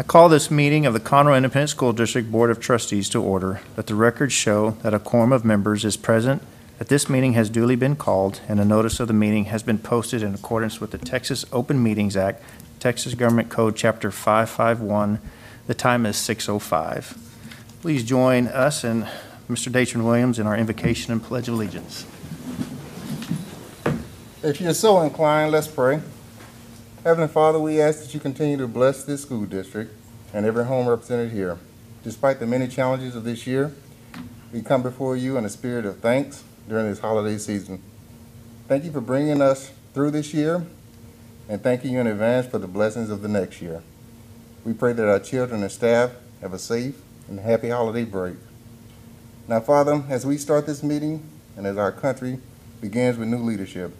I call this meeting of the Conroe Independent School District Board of Trustees to order. Let the records show that a quorum of members is present, that this meeting has duly been called, and a notice of the meeting has been posted in accordance with the Texas Open Meetings Act, Texas Government Code, Chapter 551. The time is 6:05. Please join us and Mr. Datron Williams in our invocation and pledge of allegiance. If you're so inclined, let's pray. Heavenly Father, we ask that you continue to bless this school district and every home represented here. Despite the many challenges of this year, we come before you in a spirit of thanks during this holiday season. Thank you for bringing us through this year and thanking you in advance for the blessings of the next year. We pray that our children and staff have a safe and happy holiday break. Now, Father, as we start this meeting and as our country begins with new leadership,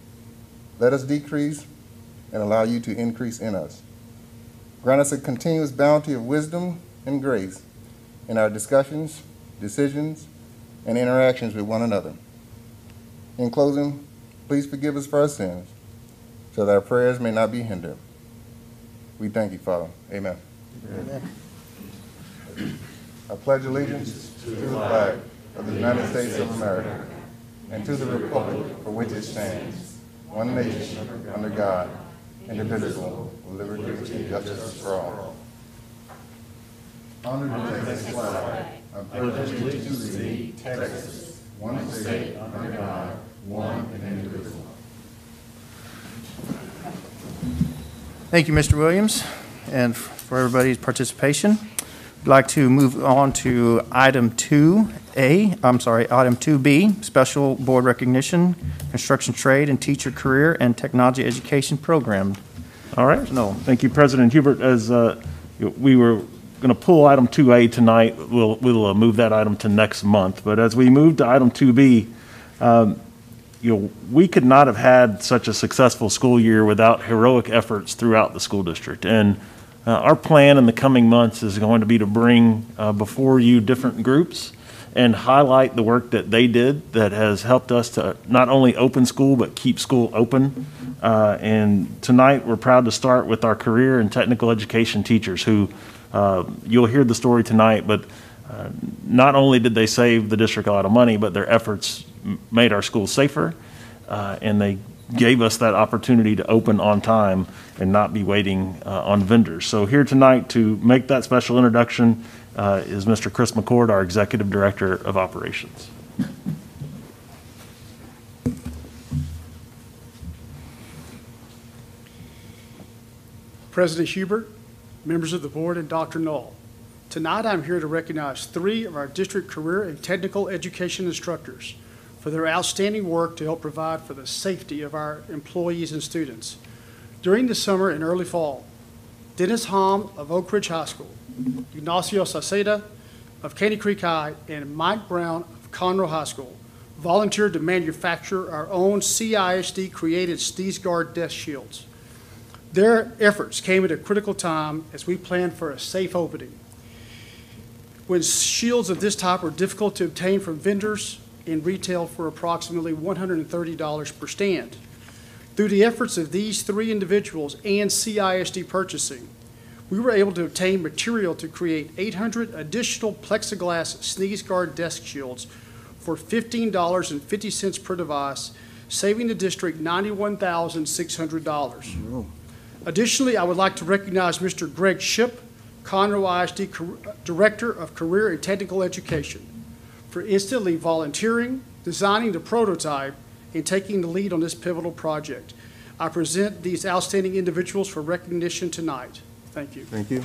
let us decrease and allow you to increase in us. Grant us a continuous bounty of wisdom and grace in our discussions, decisions, and interactions with one another. In closing, please forgive us for our sins so that our prayers may not be hindered. We thank you, Father. Amen. I pledge allegiance to the flag of the United States of America and to the republic for which it stands, one nation, under God, indivisible, with liberty and justice for all. Honored to take this flag, I pledge allegiance to thee, Texas, one state, under God, one and indivisible. Thank you, Mr. Williams, and for everybody's participation. Like to move on to item 2A, I'm sorry, item 2B, Special Board Recognition, Construction Trade and Teacher Career and Technology Education Program. All right. No. Thank you, President Hubert. As uh, we were going to pull item 2A tonight, we'll, we'll uh, move that item to next month. But as we move to item 2B, um, you know, we could not have had such a successful school year without heroic efforts throughout the school district. And uh, our plan in the coming months is going to be to bring uh, before you different groups and highlight the work that they did that has helped us to not only open school but keep school open. Uh, and tonight we're proud to start with our career and technical education teachers who uh, you'll hear the story tonight, but uh, not only did they save the district a lot of money, but their efforts made our schools safer uh, and they gave us that opportunity to open on time and not be waiting uh, on vendors. So here tonight to make that special introduction uh, is Mr. Chris McCord, our Executive Director of Operations. President Hubert, members of the board, and Dr. Null. Tonight, I'm here to recognize three of our district career and technical education instructors for their outstanding work to help provide for the safety of our employees and students. During the summer and early fall, Dennis Hom of Oak Ridge High School, Ignacio Saceda of Caney Creek High, and Mike Brown of Conroe High School volunteered to manufacture our own CISD-created Sneeze Guard desk shields. Their efforts came at a critical time as we planned for a safe opening. When shields of this type are difficult to obtain from vendors and retail for approximately $130 per stand. Through the efforts of these three individuals and CISD purchasing, we were able to obtain material to create 800 additional plexiglass sneeze guard desk shields for $15.50 per device, saving the district $91,600. Additionally, I would like to recognize Mr. Greg Ship, Conroe ISD Director of Career and Technical Education, for instantly volunteering, designing the prototype, and taking the lead on this pivotal project. I present these outstanding individuals for recognition tonight. Thank you. Thank you.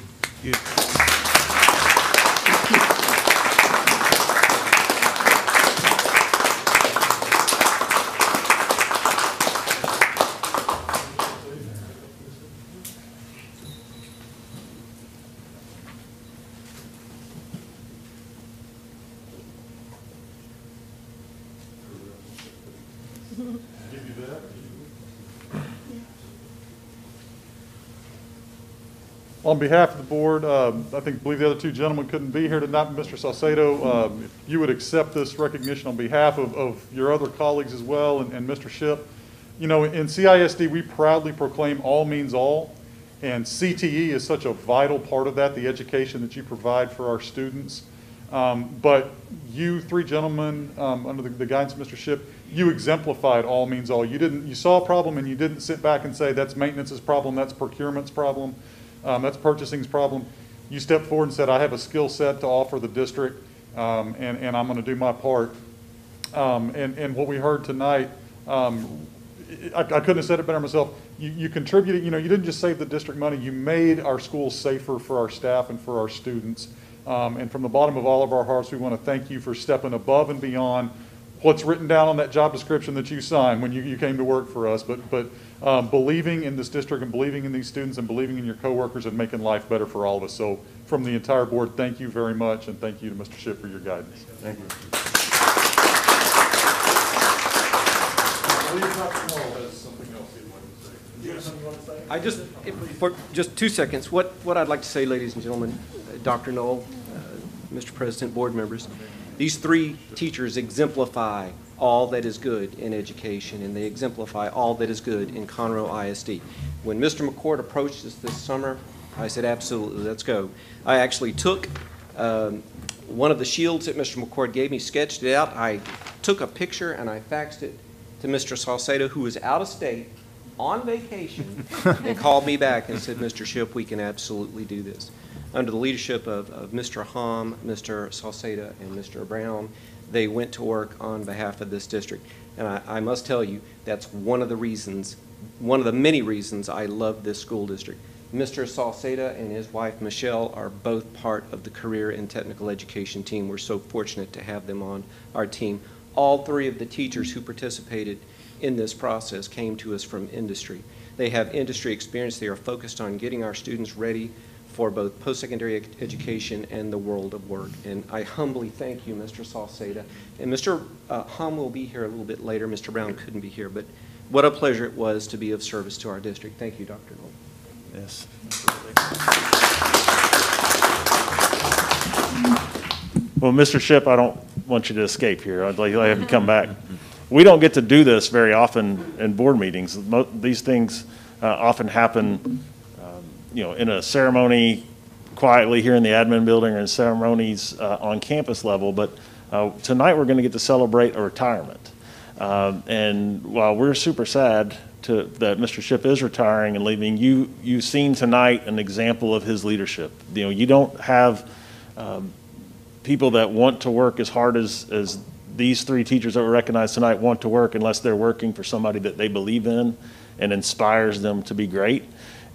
On behalf of the board, um, I think, believe the other two gentlemen couldn't be here tonight. Mr. Salcedo, um, if you would accept this recognition on behalf of, of your other colleagues as well, and, and Mr. Ship. You know, in CISD, we proudly proclaim all means all, And CTE is such a vital part of that, the education that you provide for our students. Um, But you three gentlemen, um, under the- the guidance of Mr. Ship, you exemplified all means all. You didn't, you saw a problem and you didn't sit back and say, that's maintenance's problem, that's procurement's problem, um, that's purchasing's problem. You stepped forward and said, I have a skill set to offer the district, um, and, and I'm going to do my part. Um, And, and what we heard tonight, um, I, I couldn't have said it better myself. You, you contributed, you know, you didn't just save the district money, you made our schools safer for our staff and for our students. Um, And from the bottom of all of our hearts, we want to thank you for stepping above and beyond what's written down on that job description that you signed when you, you came to work for us, but, but um, believing in this district and believing in these students and believing in your coworkers and making life better for all of us. So from the entire board, thank you very much, and thank you to Mr. Ship for your guidance. Thank you. I believe Dr. Null has something else he'd like to say. Do you have something you want to say? I just, if- for just two seconds, what, what I'd like to say, ladies and gentlemen, uh, Dr. Null, uh, Mr. President, board members, these three teachers exemplify all that is good in education, and they exemplify all that is good in Conroe ISD. When Mr. McCord approached us this summer, I said, absolutely, let's go. I actually took um, one of the shields that Mr. McCord gave me, sketched it out, I took a picture and I faxed it to Mr. Salcedo, who was out of state, on vacation, and called me back and said, Mr. Ship, we can absolutely do this. Under the leadership of, of Mr. Hom, Mr. Salcedo, and Mr. Brown, they went to work on behalf of this district. And I, I must tell you, that's one of the reasons, one of the many reasons I love this school district. Mr. Salceda and his wife Michelle are both part of the career and technical education team. We're so fortunate to have them on our team. All three of the teachers who participated in this process came to us from industry. They have industry experience. They are focused on getting our students ready for both post-secondary ed- education and the world of work. And I humbly thank you, Mr. Salceda. And Mr. uh, Hum will be here a little bit later. Mr. Brown couldn't be here, but what a pleasure it was to be of service to our district. Thank you, Dr. Null. Yes. Well, Mr. Ship, I don't want you to escape here. I'd like to have you come back. We don't get to do this very often in board meetings. These things uh, often happen, you know, in a ceremony quietly here in the admin building or in ceremonies uh, on campus level. But uh, tonight, we're going to get to celebrate a retirement. Um, And while we're super sad to, that Mr. Ship is retiring and leaving, you, you've seen tonight an example of his leadership. You know, you don't have um, people that want to work as hard as, as these three teachers that were recognized tonight want to work unless they're working for somebody that they believe in and inspires them to be great.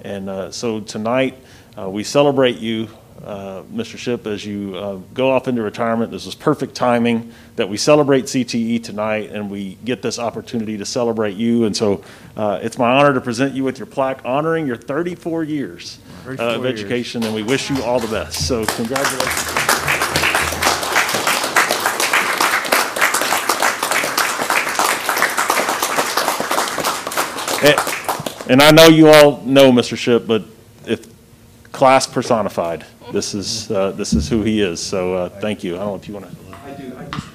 And uh, so tonight, uh, we celebrate you, uh, Mr. Ship, as you uh, go off into retirement. This is perfect timing that we celebrate CTE tonight and we get this opportunity to celebrate you. And so uh, it's my honor to present you with your plaque honoring your 34 years uh, 34 of years. education, and we wish you all the best. So congratulations. And- And I know you all know Mr. Ship, but if, class personified, this is, uh, this is who he is. So uh, thank you. I don't know if you want to. I do. I just-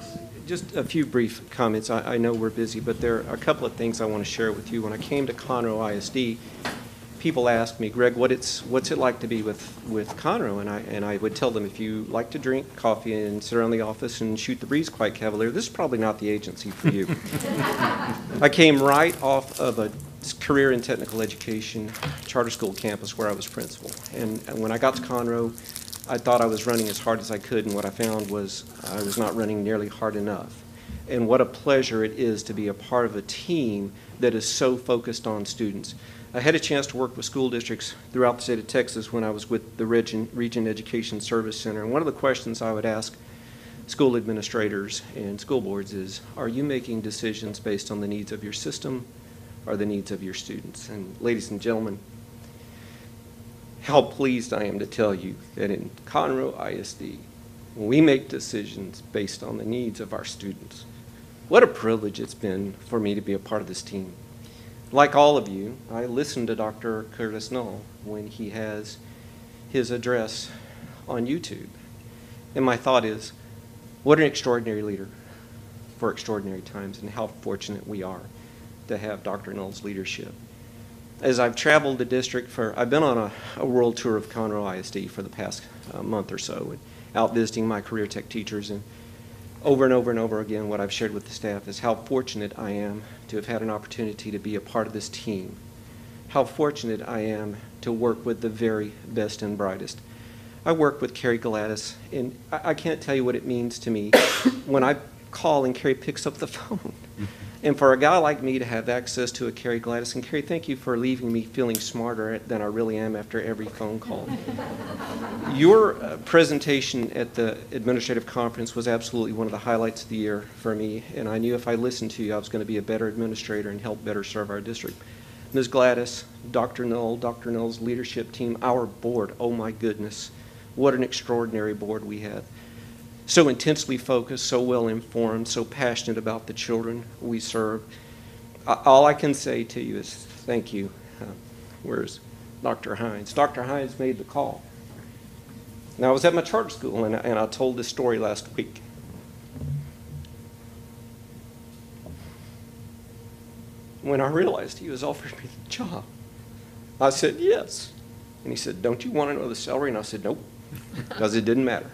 Just a few brief comments. I, I know we're busy, but there are a couple of things I want to share with you. When I came to Conroe ISD, people asked me, Greg, what it's, what's it like to be with, with Conroe? And I, and I would tell them, if you like to drink coffee and sit around the office and shoot the breeze quite cavalier, this is probably not the agency for you. I came right off of a career in technical education charter school campus where I was principal. And and when I got to Conroe, I thought I was running as hard as I could, and what I found was I was not running nearly hard enough. And what a pleasure it is to be a part of a team that is so focused on students. I had a chance to work with school districts throughout the state of Texas when I was with the Region, Region Education Service Center. And one of the questions I would ask school administrators and school boards is, are you making decisions based on the needs of your system or the needs of your students? And ladies and gentlemen, how pleased I am to tell you that in Conroe ISD, we make decisions based on the needs of our students. What a privilege it's been for me to be a part of this team. Like all of you, I listened to Dr. Curtis Null when he has his address on YouTube. And my thought is, what an extraordinary leader for extraordinary times, and how fortunate we are to have Dr. Null's leadership. as I've traveled the district for, I've been on a, a world tour of Conroe ISD for the past uh, month or so, and out visiting my career tech teachers, and over and over and over again, what I've shared with the staff is how fortunate I am to have had an opportunity to be a part of this team. How fortunate I am to work with the very best and brightest. I work with Carrie Galatas, and I, I can't tell you what it means to me when I call and Carrie picks up the phone. And for a guy like me to have access to a Carrie Galatas, and Carrie, thank you for leaving me feeling smarter than I really am after every phone call. Your uh, presentation at the administrative conference was absolutely one of the highlights of the year for me, and I knew if I listened to you, I was going to be a better administrator and help better serve our district. Ms. Galatas, Dr. Null, Dr. Null's leadership team, our board, oh my goodness, what an extraordinary board we had. So intensely focused, so well informed, so passionate about the children we serve. All I can say to you is thank you. Uh, Where's Dr. Hines? Dr. Hines made the call. Now, I was at my charter school, and I, and I told this story last week. When I realized he was offering me the job, I said, yes. And he said, don't you want to know the salary? And I said, nope, because it didn't matter.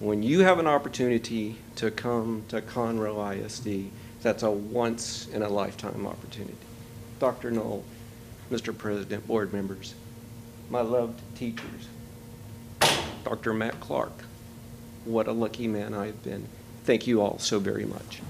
When you have an opportunity to come to Conroe ISD, that's a once-in-a-lifetime opportunity. Dr. Null, Mr. President, board members, my loved teachers, Dr. Matt Clark, what a lucky man I've been. Thank you all so very much.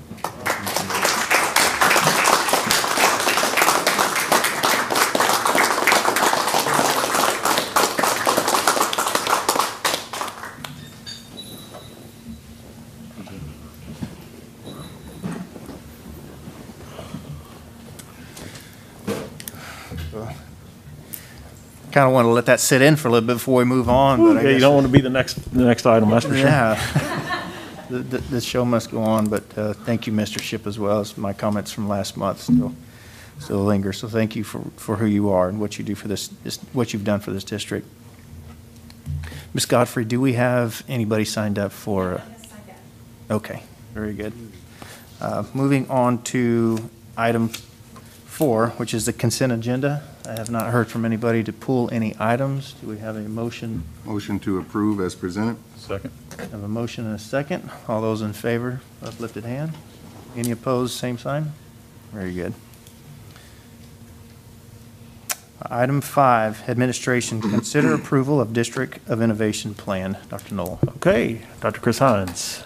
Kind of want to let that sit in for a little bit before we move on, but I Yeah, you don't want to be the next, the next item, that's for sure. Yeah. The, the, the show must go on, but, uh, thank you, Mr. Ship, as well as my comments from last month still, still linger. So thank you for, for who you are and what you do for this, this, what you've done for this district. Ms. Godfrey, do we have anybody signed up for? Okay, very good. Uh, moving on to item four, which is the consent agenda. I have not heard from anybody to pull any items. Do we have a motion? Motion to approve as presented. Second. I Have a motion and a second. All those in favor, uplifted hand. Any opposed, same sign? Very good. Item five, administration, consider approval of District of Innovation Plan. Dr. Null. Okay, Dr. Chris Hines.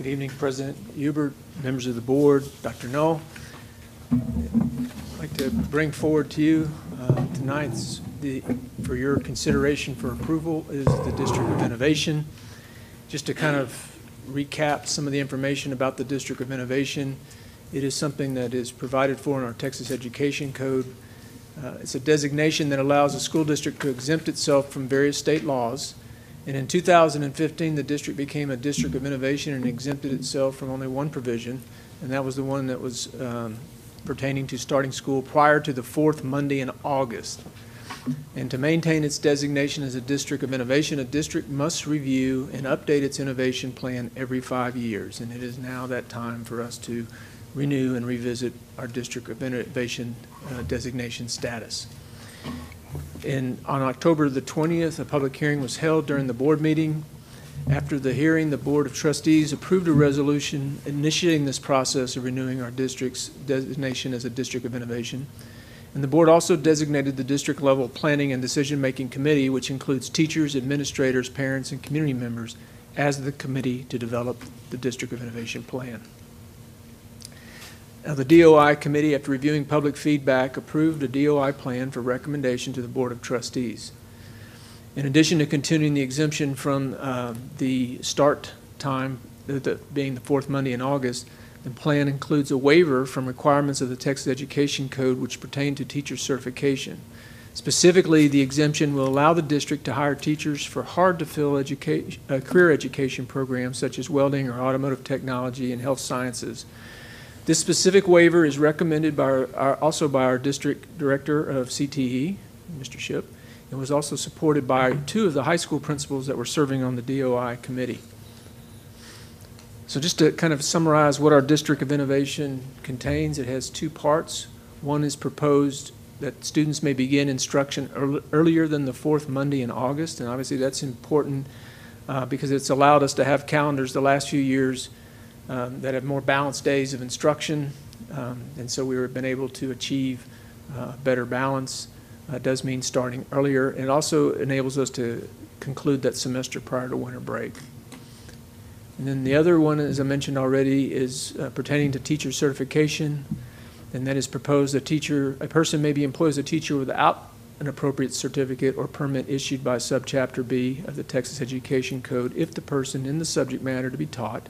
Good evening, President Hubert, members of the board, Dr. Null. I'd like to bring forward to you uh, tonight's, the, for your consideration for approval is the District of Innovation. Just to kind of recap some of the information about the District of Innovation, it is something that is provided for in our Texas Education Code. Uh, It's a designation that allows a school district to exempt itself from various state laws. And in 2015, the district became a district of innovation and exempted itself from only one provision, and that was the one that was um, pertaining to starting school prior to the fourth Monday in August. And to maintain its designation as a district of innovation, a district must review and update its innovation plan every five years. And it is now that time for us to renew and revisit our district of innovation uh, designation status. In, on October the 20th, a public hearing was held during the board meeting. After the hearing, the Board of Trustees approved a resolution initiating this process of renewing our district's designation as a district of innovation. And the board also designated the district-level planning and decision-making committee, which includes teachers, administrators, parents, and community members, as the committee to develop the District of Innovation Plan. Now, the DOI committee, after reviewing public feedback, approved a DOI plan for recommendation to the Board of Trustees. In addition to continuing the exemption from uh, the start time, the- the- being the fourth Monday in August, the plan includes a waiver from requirements of the Texas Education Code which pertain to teacher certification. Specifically, the exemption will allow the district to hire teachers for hard-to-fill uh, career education programs such as welding or automotive technology and health sciences. This specific waiver is recommended by, our- our- also by our district director of CTE, Mr. Ship, and was also supported by two of the high school principals that were serving on the DOI committee. So just to kind of summarize what our District of Innovation contains, it has two parts. One is proposed that students may begin instruction earl- earlier than the fourth Monday in August, and obviously that's important uh, because it's allowed us to have calendars the last few years um, that have more balanced days of instruction, um, and so we've been able to achieve uh, better balance. Uh, does mean starting earlier, and it also enables us to conclude that semester prior to winter break. And then the other one, as I mentioned already, is uh, pertaining to teacher certification, and that is proposed a teacher, a person may be employed as a teacher without an appropriate certificate or permit issued by Subchapter B of the Texas Education Code if the person in the subject matter to be taught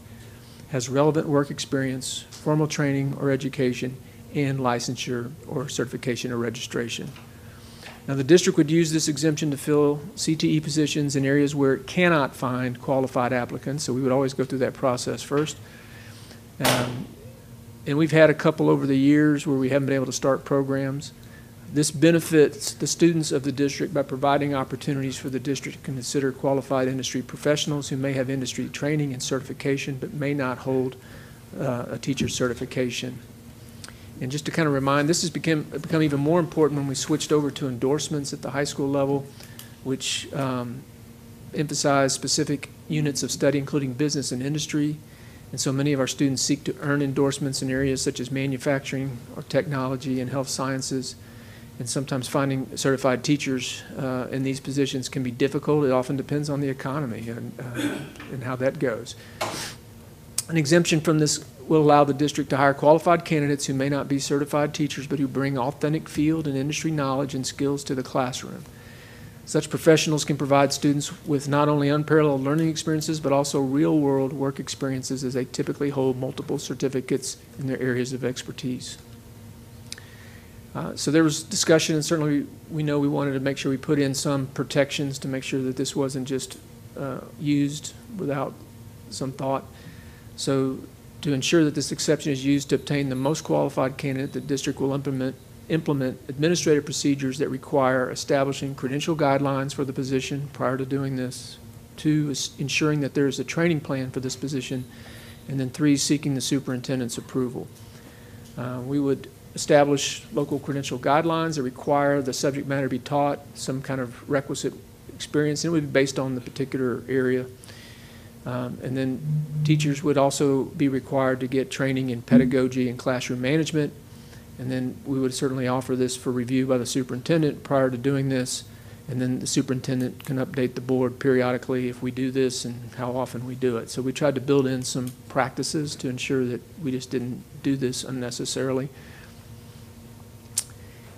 has relevant work experience, formal training or education, and licensure or certification or registration. Now, the district would use this exemption to fill CTE positions in areas where it cannot find qualified applicants, so we would always go through that process first. Um, And we've had a couple over the years where we haven't been able to start programs. This benefits the students of the district by providing opportunities for the district to consider qualified industry professionals who may have industry training and certification but may not hold uh, a teacher certification. And just to kind of remind, this has become, become even more important when we switched over to endorsements at the high school level, which um, emphasize specific units of study, including business and industry. And so many of our students seek to earn endorsements in areas such as manufacturing or technology and health sciences. And sometimes finding certified teachers uh, in these positions can be difficult. It often depends on the economy and, uh, and how that goes. An exemption from this will allow the district to hire qualified candidates who may not be certified teachers, but who bring authentic field and industry knowledge and skills to the classroom. Such professionals can provide students with not only unparalleled learning experiences, but also real-world work experiences as they typically hold multiple certificates in their areas of expertise. Uh, So there was discussion, and certainly we know we wanted to make sure we put in some protections to make sure that this wasn't just uh, used without some thought. So to ensure that this exception is used to obtain the most qualified candidate, the district will implement, implement administrative procedures that require establishing credential guidelines for the position prior to doing this. Two, is ensuring that there is a training plan for this position. And then three, seeking the superintendent's approval. Uh, We would establish local credential guidelines that require the subject matter to be taught, some kind of requisite experience, and it would be based on the particular area. Um, And then teachers would also be required to get training in pedagogy and classroom management. And then we would certainly offer this for review by the superintendent prior to doing this. And then the superintendent can update the board periodically if we do this and how often we do it. So we tried to build in some practices to ensure that we just didn't do this unnecessarily.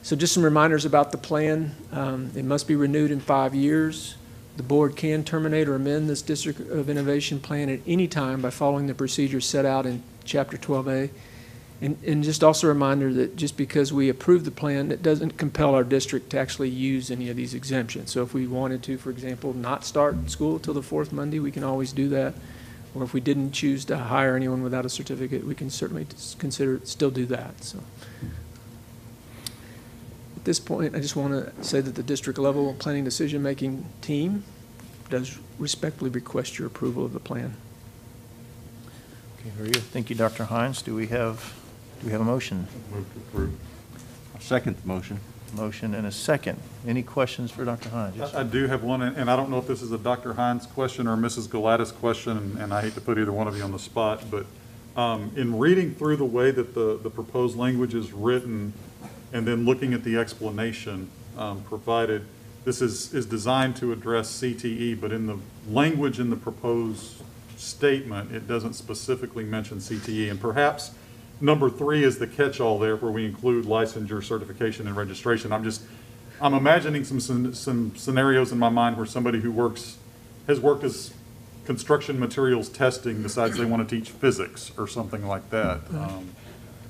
So just some reminders about the plan. Um, It must be renewed in five years. The board can terminate or amend this District of Innovation Plan at any time by following the procedures set out in Chapter 12A. And, and just also a reminder that just because we approve the plan, it doesn't compel our district to actually use any of these exemptions. So if we wanted to, for example, not start school till the fourth Monday, we can always do that. Or if we didn't choose to hire anyone without a certificate, we can certainly consider, still do that, so. At this point, I just want to say that the district level planning decision-making team does respectfully request your approval of the plan. Okay, very good. Thank you, Dr. Hines. Do we have, do we have a motion? Move to approve. Second the motion. Motion and a second. Any questions for Dr. Hines? Yes, I I do have one, and and I don't know if this is a Dr. Hines question or a Mrs. Galatas question, and- and I hate to put either one of you on the spot, but um, in reading through the way that the, the proposed language is written, and then looking at the explanation um, provided, this is, is designed to address CTE, but in the language in the proposed statement, it doesn't specifically mention CTE. And perhaps number three is the catch-all there, where we include licensure, certification, and registration. I'm just, I'm imagining some, some some scenarios in my mind where somebody who works, has worked as construction materials testing decides they want to teach physics or something like that. Um,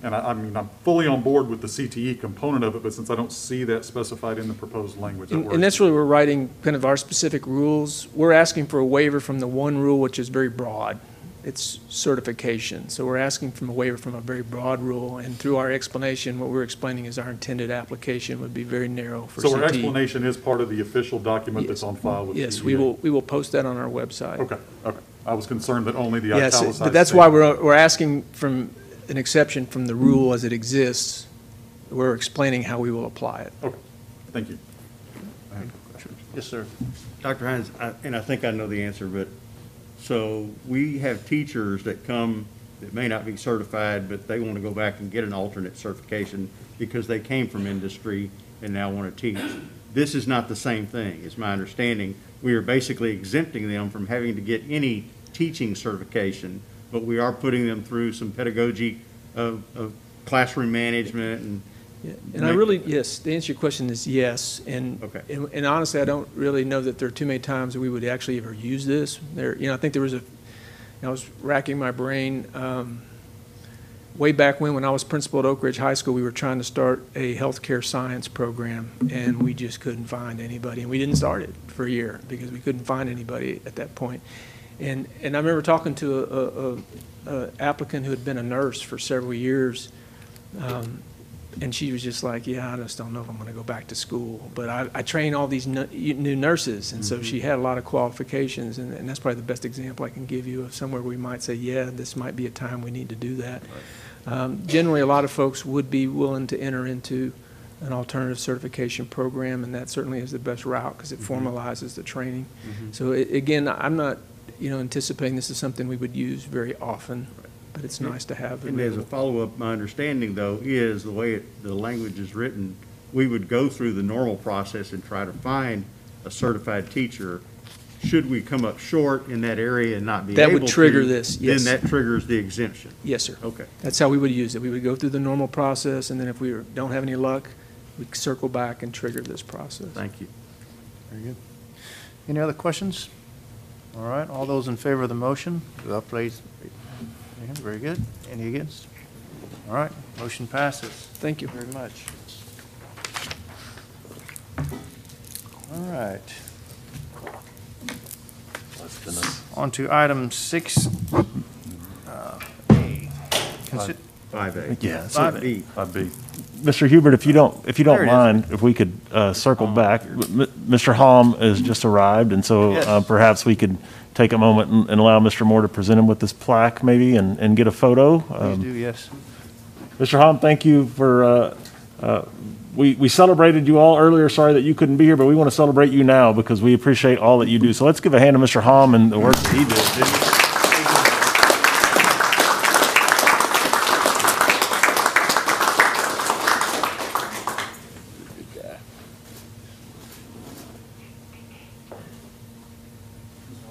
And I, I mean, I'm fully on board with the CTE component of it, but since I don't see that specified in the proposed language, that And and that's really, we're writing kind of our specific rules. We're asking for a waiver from the one rule, which is very broad. it's certification. So we're asking from a waiver from a very broad rule, and through our explanation, what we're explaining is our intended application would be very narrow for. So our explanation is part of the official document that's on file with the Yes, we will, we will post that on our website. Okay, okay. I was concerned that only the Yes, italicized. but that's why statement- we're, we're asking from an exception from the rule as it exists. We're explaining how we will apply it. Okay, thank you. Yes, sir. Dr. Hines, I- and I think I know the answer, but, so we have teachers that come that may not be certified, but they want to go back and get an alternate certification because they came from industry and now want to teach. This is not the same thing, is my understanding. We are basically exempting them from having to get any teaching certification, but we are putting them through some pedagogy of, of classroom management and Yeah, And I really, yes, the answer to your question is yes, and, Okay. and and honestly, I don't really know that there are too many times that we would actually ever use this. There, you know, I think there was a, I was racking my brain, um, way back when, when I was principal at Oak Ridge High School, we were trying to start a healthcare science program, and we just couldn't find anybody, and we didn't start it for a year, because we couldn't find anybody at that point. And, and I remember talking to a- a, a, applicant who had been a nurse for several years, um, and she was just like, yeah, I just don't know if I'm going to go back to school. But I, I train all these nu- new nurses, and so she had a lot of qualifications, and, and that's probably the best example I can give you of somewhere we might say, yeah, this might be a time we need to do that. Um, generally, a lot of folks would be willing to enter into an alternative certification program, and that certainly is the best route because it formalizes the training. So a- again, I'm not, you know, anticipating this is something we would use very often, but it's nice to have. And as a available. follow-up, my understanding, though, is the way it- the language is written, we would go through the normal process and try to find a certified teacher. Should we come up short in that area and not be That able would to, trigger this, yes. Then that triggers the exemption. Yes, sir. Okay. That's how we would use it. We would go through the normal process, and then if we don't have any luck, we circle back and trigger this process. Thank you. Very good. Any other questions? All right, all those in favor of the motion, go up, please. Very good. Any against? All right, motion passes. Thank you. Very much. All right. On to item six. uh, A. Consi- Five A. Yeah. Five A. B. I'd be, Mr. Hubert, if you don't, if you There don't it is. mind, if we could uh, circle back. M- Mr. Halm has just arrived, and so Yes. uh, perhaps we could take a moment and and allow Mr. Moore to present him with this plaque maybe and, and get a photo. Please Um, do, yes. Mr. Halm, thank you for, uh, uh, we, we celebrated you all earlier. Sorry that you couldn't be here, but we want to celebrate you now because we appreciate all that you do. So let's give a hand to Mr. Halm and the work that he did.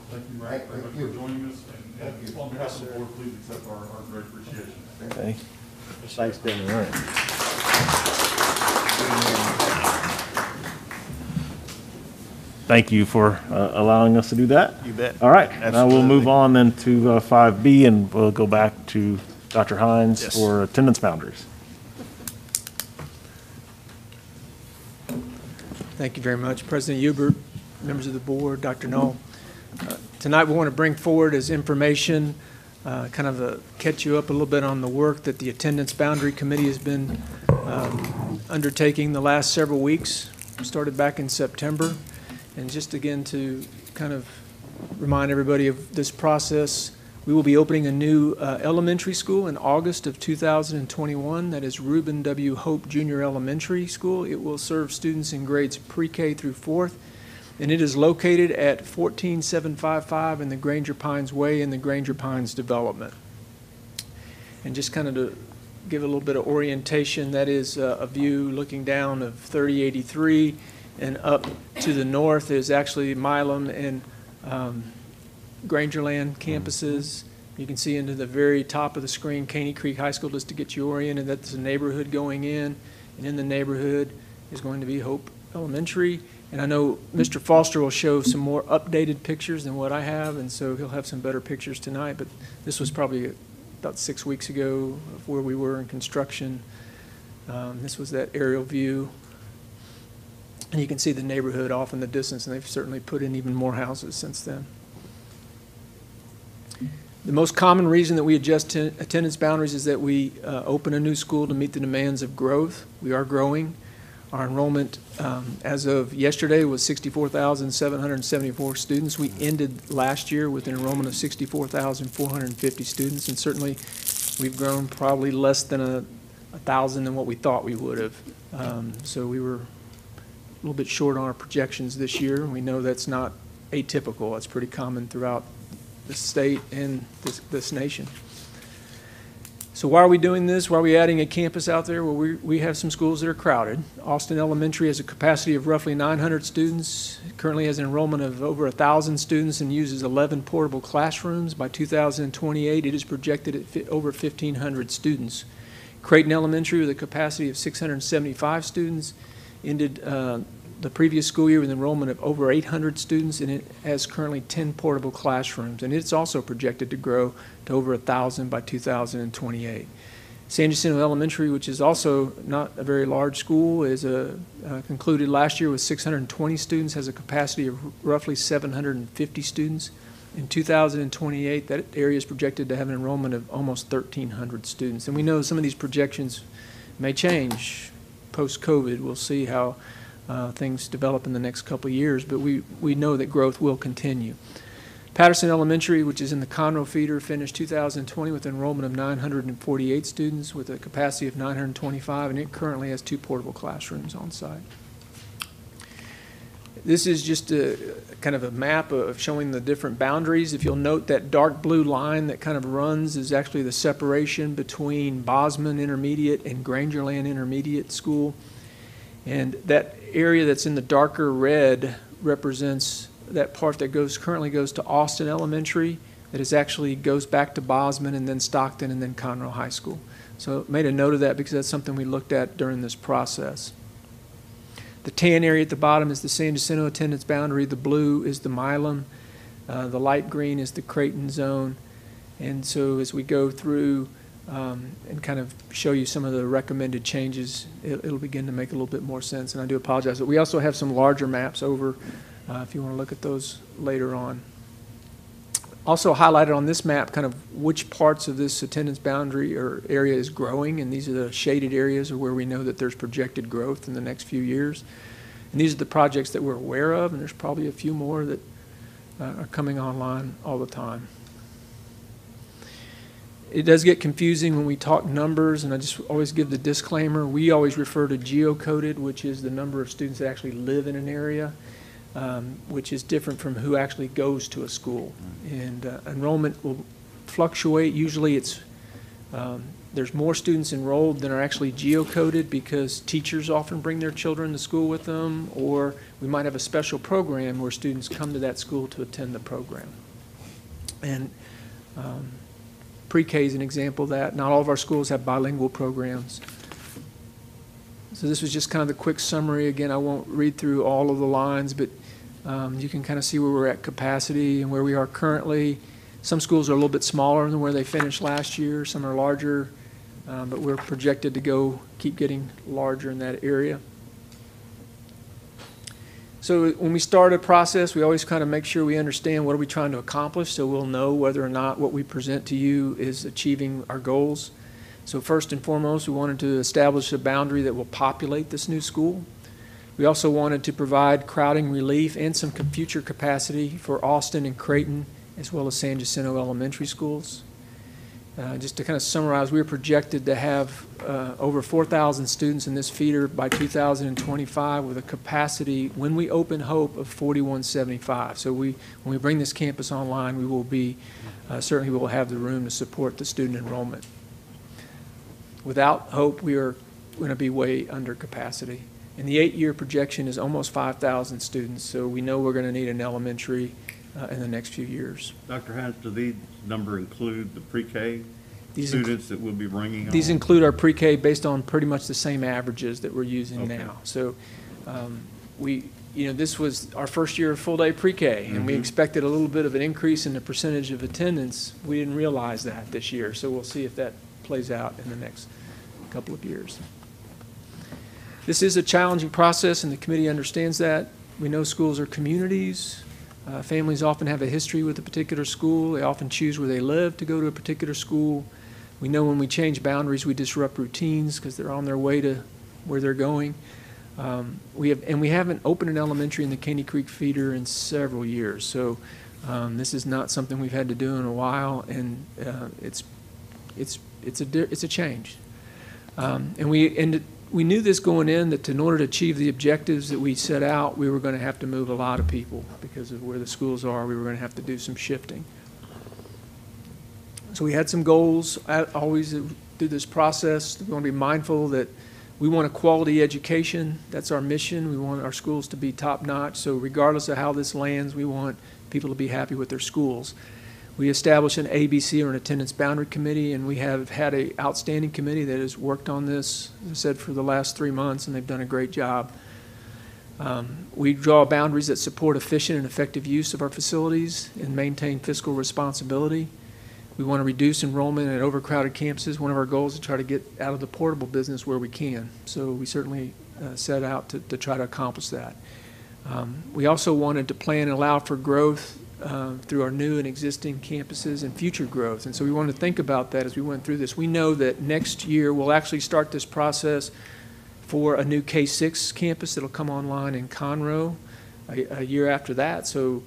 thank you very very much for joining us. And and on behalf of the board, please accept our, our great appreciation. Okay. Thanks, Dan. Thank you for uh, allowing us to do that. You bet. All right, now we'll move on then to uh, 5B, and we'll go back to Dr. Hines Yes. for attendance boundaries. Thank you very much, President Hubert, members of the board, Dr. Null. Uh, Tonight, we want to bring forward as information, uh, kind of uh, catch you up a little bit on the work that the Attendance Boundary Committee has been um, undertaking the last several weeks, started back in September. And just again to kind of remind everybody of this process, we will be opening a new uh, elementary school in August of 2021. That is Reuben W. Hope Junior Elementary School. It will serve students in grades pre-K through fourth, and it is located at 14755 in the Granger Pines Way in the Granger Pines Development. And just kind of to give a little bit of orientation, that is uh, a view looking down of 3083, and up to the north is actually Milam and um, Grangerland campuses. You can see into the very top of the screen, Caney Creek High School, just to get you oriented, that's the neighborhood going in. And in the neighborhood is going to be Hope Elementary. And I know Mr. Foster will show some more updated pictures than what I have, and so he'll have some better pictures tonight. But this was probably about six weeks ago of where we were in construction. Um, This was that aerial view. And you can see the neighborhood off in the distance, and they've certainly put in even more houses since then. The most common reason that we adjust attendance boundaries is that we uh, open a new school to meet the demands of growth. We are growing. Our enrollment, um, as of yesterday, was 64,774 students. We ended last year with an enrollment of 64,450 students, and certainly, we've grown probably less than a a 1,000 than what we thought we would have. Um, So we were a little bit short on our projections this year. We know that's not atypical. That's pretty common throughout the state and this, this nation. So why are we doing this? Why are we adding a campus out there? Well, we, we have some schools that are crowded. Austin Elementary has a capacity of roughly 900 students, It currently has an enrollment of over 1,000 students and uses 11 portable classrooms. By 2028, it is projected at over 1,500 students. Creighton Elementary, with a capacity of 675 students, ended uh, the previous school year with enrollment of over 800 students, and it has currently 10 portable classrooms, and it's also projected to grow to over 1,000 by 2028. San Jacinto Elementary, which is also not a very large school, is a, uh, concluded last year with 620 students, has a capacity of roughly 750 students. In 2028, that area is projected to have an enrollment of almost 1,300 students. And we know some of these projections may change post-COVID. We'll see how uh, things develop in the next couple years, but we, we know that growth will continue. Patterson Elementary, which is in the Conroe feeder, finished 2020 with enrollment of 948 students with a capacity of 925, and it currently has two portable classrooms on site. This is just a kind of a map of showing the different boundaries. If you'll note that dark blue line that kind of runs is actually the separation between Bozman Intermediate and Grangerland Intermediate School. And that area that's in the darker red represents that part that goes, currently goes to Austin Elementary, that is actually goes back to Bozman and then Stockton and then Conroe High School. So made a note of that because that's something we looked at during this process. The tan area at the bottom is the San Jacinto attendance boundary, the blue is the Milam, uh, the light green is the Creighton zone. And so as we go through um, and kind of show you some of the recommended changes, it- it'll begin to make a little bit more sense, and I do apologize. But we also have some larger maps over, uh, if you want to look at those later on. Also highlighted on this map, kind of which parts of this attendance boundary or area is growing, and these are the shaded areas where we know that there's projected growth in the next few years. And these are the projects that we're aware of, and there's probably a few more that uh, are coming online all the time. It does get confusing when we talk numbers, and I just always give the disclaimer, we always refer to geocoded, which is the number of students that actually live in an area, um, which is different from who actually goes to a school. And uh, enrollment will fluctuate. Usually it's, um, there's more students enrolled than are actually geocoded because teachers often bring their children to school with them, or we might have a special program where students come to that school to attend the program. And um, Pre-K is an example of that. Not all of our schools have bilingual programs. So this was just kind of the quick summary. Again, I won't read through all of the lines, but um, you can kind of see where we're at capacity and where we are currently. Some schools are a little bit smaller than where they finished last year. Some are larger, um, but we're projected to go, keep getting larger in that area. So when we start a process, we always kind of make sure we understand what are we trying to accomplish, so we'll know whether or not what we present to you is achieving our goals. So first and foremost, we wanted to establish a boundary that will populate this new school. We also wanted to provide crowding relief and some future capacity for Austin and Creighton, as well as San Jacinto Elementary Schools. Uh, Just to kind of summarize, we are projected to have uh, over 4,000 students in this feeder by 2025 with a capacity, when we open Hope, of 4175. So we, when we bring this campus online, we will be, uh, certainly will have the room to support the student enrollment. Without Hope, we are going to be way under capacity. And the eight-year projection is almost 5,000 students, so we know we're going to need an elementary uh, in the next few years. Dr. Hines, do these number include the pre-K These students that we'll be bringing on? These include our pre-K based on pretty much the same averages that we're using Okay. now. So um, we, you know, this was our first year of full-day pre-K, and we Mhm. expected a little bit of an increase in the percentage of attendance. We didn't realize that this year, so we'll see if that plays out in the next couple of years. This is a challenging process, and the committee understands that. We know schools are communities. Uh, Families often have a history with a particular school. They often choose where they live to go to a particular school. We know when we change boundaries, we disrupt routines because they're on their way to where they're going. Um, We have, and we haven't opened an elementary in the Caney Creek feeder in several years. So um, this is not something we've had to do in a while, and uh, it's, it's, it's a, it's a change. Um, And we, and we knew this going in, that in order to achieve the objectives that we set out, we were going to have to move a lot of people because of where the schools are. We were going to have to do some shifting. So we had some goals, uh, always through this process. We want to be mindful that we want a quality education. That's our mission. We want our schools to be top-notch. So regardless of how this lands, we want people to be happy with their schools. We established an ABC or an attendance boundary committee, and we have had a outstanding committee that has worked on this, as I said, for the last three months, and they've done a great job. Um, We draw boundaries that support efficient and effective use of our facilities and maintain fiscal responsibility. We want to reduce enrollment at overcrowded campuses. One of our goals is to try to get out of the portable business where we can. So we certainly uh, set out to, to try to accomplish that. Um, We also wanted to plan and allow for growth uh, through our new and existing campuses and future growth. And so we wanted to think about that as we went through this. We know that next year, we'll actually start this process for a new K-6 campus that'll come online in Conroe a, a year after that. So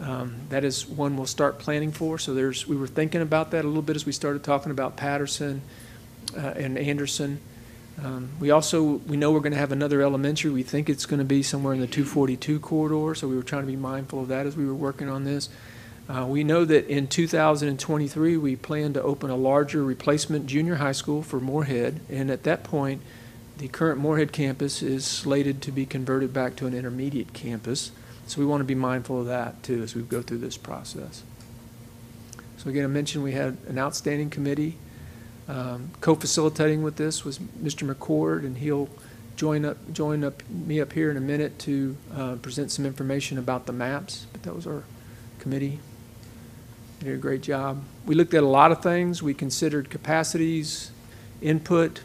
um, that is one we'll start planning for. So there's, we were thinking about that a little bit as we started talking about Patterson uh, and Anderson. Um, We also, we know we're going to have another elementary. We think it's going to be somewhere in the 242 corridor, so we were trying to be mindful of that as we were working on this. Uh, We know that in 2023, we plan to open a larger replacement junior high school for Moorhead, and at that point, the current Moorhead campus is slated to be converted back to an intermediate campus. So we want to be mindful of that, too, as we go through this process. So again, I mentioned we had an outstanding committee. Um, Co-facilitating with this was Mr. McCord, and he'll join up, join up, me up here in a minute to uh, present some information about the maps. But that was our committee. They Did a great job. We looked at a lot of things. We considered capacities, input.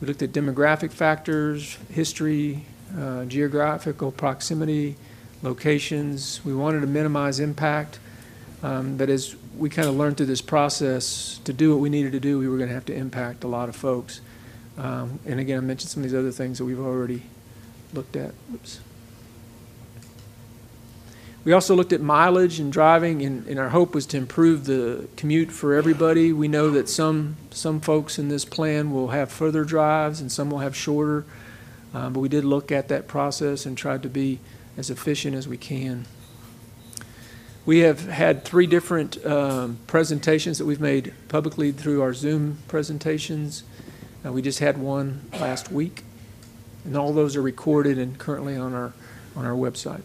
We looked at demographic factors, history, uh, geographical proximity, locations. We wanted to minimize impact. Um, But as we kind of learned through this process, to do what we needed to do, we were going to have to impact a lot of folks. Um, And again, I mentioned some of these other things that we've already looked at. Oops. We also looked at mileage and driving, and, and our hope was to improve the commute for everybody. We know that some, some folks in this plan will have further drives and some will have shorter. Uh, but we did look at that process and tried to be as efficient as we can. We have had three different um, presentations that we've made publicly through our Zoom presentations. Uh, we just had one last week, and all those are recorded and currently on our on our website.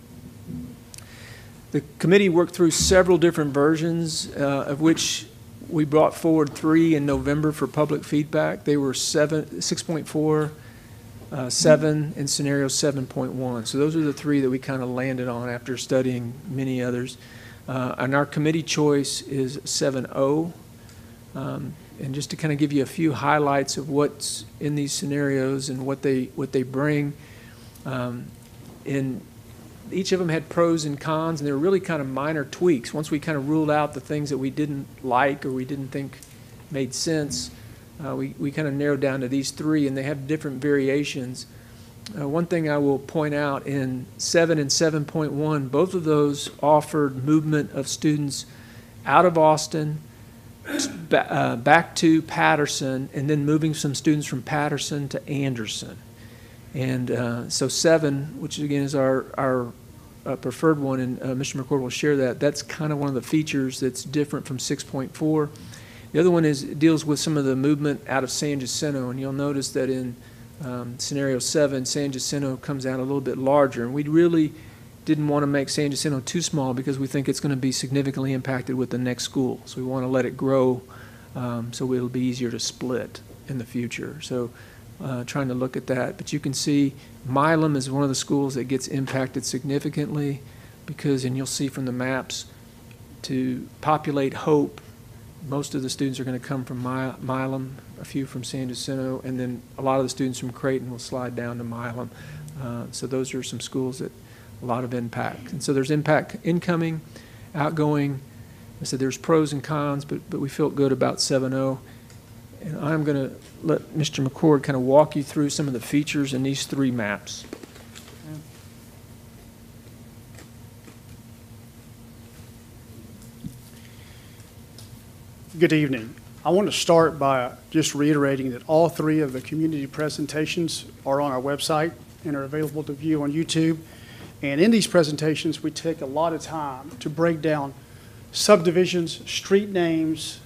The committee worked through several different versions, uh, of which we brought forward three in November for public feedback. They were seven, 6.4, uh, 7, and scenario 7.1. So those are the three that we kind of landed on after studying many others. Uh, And our committee choice is 7.0. Um, And just to kind of give you a few highlights of what's in these scenarios and what they, what they bring. um, In each of them had pros and cons, and they were really kind of minor tweaks. Once we kind of ruled out the things that we didn't like or we didn't think made sense, uh, we, we kind of narrowed down to these three, and they have different variations. Uh, one thing I will point out in 7 and 7.1, both of those offered movement of students out of Austin, uh, back to Patterson, and then moving some students from Patterson to Anderson. And uh, so seven, which again is our, our uh, preferred one, and uh, Mr. McCord will share that, that's kind of one of the features that's different from 6.4. The other one is, deals with some of the movement out of San Jacinto, and you'll notice that in um, scenario seven, San Jacinto comes out a little bit larger. And we really didn't want to make San Jacinto too small because we think it's going to be significantly impacted with the next school. So we want to let it grow um, so it'll be easier to split in the future. So uh, trying to look at that. But you can see Milam is one of the schools that gets impacted significantly because, and you'll see from the maps, to populate Hope, most of the students are going to come from Mi- Milam, a few from San Jacinto, and then a lot of the students from Creighton will slide down to Milam. Uh, So those are some schools that a lot of impact. And so there's impact incoming, outgoing. I said there's pros and cons, but, but we felt good about 7.0. And I'm going to let Mr. McCord kind of walk you through some of the features in these three maps. Good evening. I want to start by just reiterating that all three of the community presentations are on our website and are available to view on YouTube. And in these presentations, we take a lot of time to break down subdivisions, street names,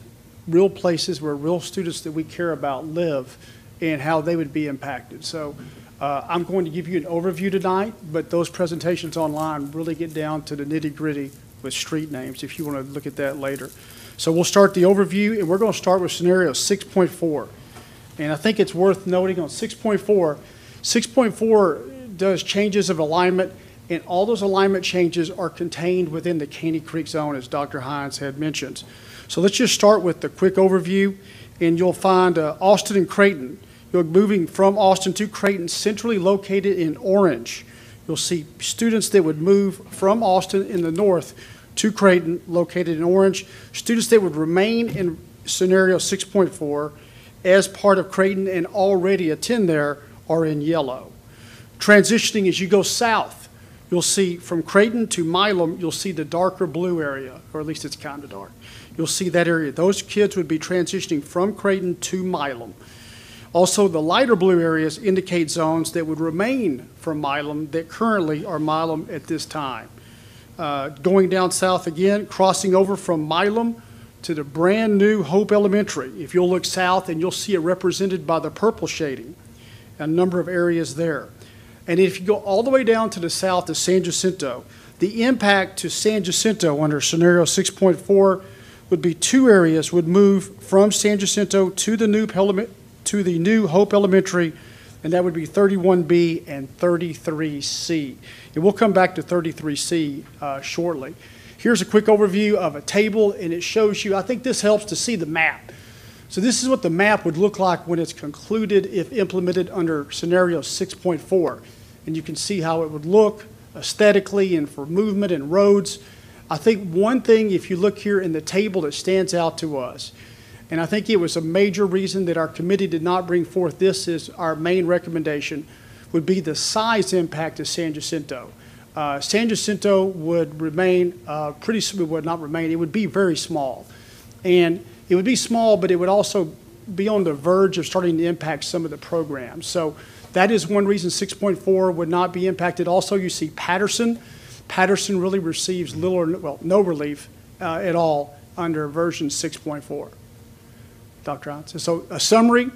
real places where real students that we care about live and how they would be impacted. So uh, I'm going to give you an overview tonight, but those presentations online really get down to the nitty gritty with street names if you want to look at that later. So we'll start the overview, and we're going to start with scenario 6.4. And I think it's worth noting on 6.4, 6.4 does changes of alignment, and all those alignment changes are contained within the Caney Creek zone, as Dr. Hines had mentioned. So let's just start with the quick overview, and you'll find uh, Austin and Creighton. You're moving from Austin to Creighton, centrally located in orange. You'll see students that would move from Austin in the north to Creighton, located in orange. Students that would remain in scenario 6.4 as part of Creighton and already attend there are in yellow. Transitioning as you go south, you'll see from Creighton to Milam, you'll see the darker blue area, or at least it's kind of dark. You'll see that area. Those kids would be transitioning from Creighton to Milam. Also, the lighter blue areas indicate zones that would remain from Milam that currently are Milam at this time. Uh, Going down south again, crossing over from Milam to the brand-new Hope Elementary. If you'll look south, and you'll see it represented by the purple shading, a number of areas there. And if you go all the way down to the south to San Jacinto, the impact to San Jacinto under scenario 6.4 would be two areas would move from San Jacinto to the new to the new Hope Elementary, and that would be 31B and 33C. And we'll come back to 33C uh, shortly. Here's a quick overview of a table, and it shows you, I think this helps to see the map. So this is what the map would look like when it's concluded if implemented under scenario 6.4. And you can see how it would look aesthetically and for movement and roads. I think one thing, if you look here in the table that stands out to us, and I think it was a major reason that our committee did not bring forth this as our main recommendation, would be the size impact of San Jacinto. Uh, San Jacinto would remain uh, pretty, would not remain, it would be very small. And it would be small, but it would also be on the verge of starting to impact some of the programs. So that is one reason 6.4 would not be impacted. Also, you see Patterson. Patterson really receives little or, well, no relief uh, at all under version 6.4. Dr. Hines. So a summary,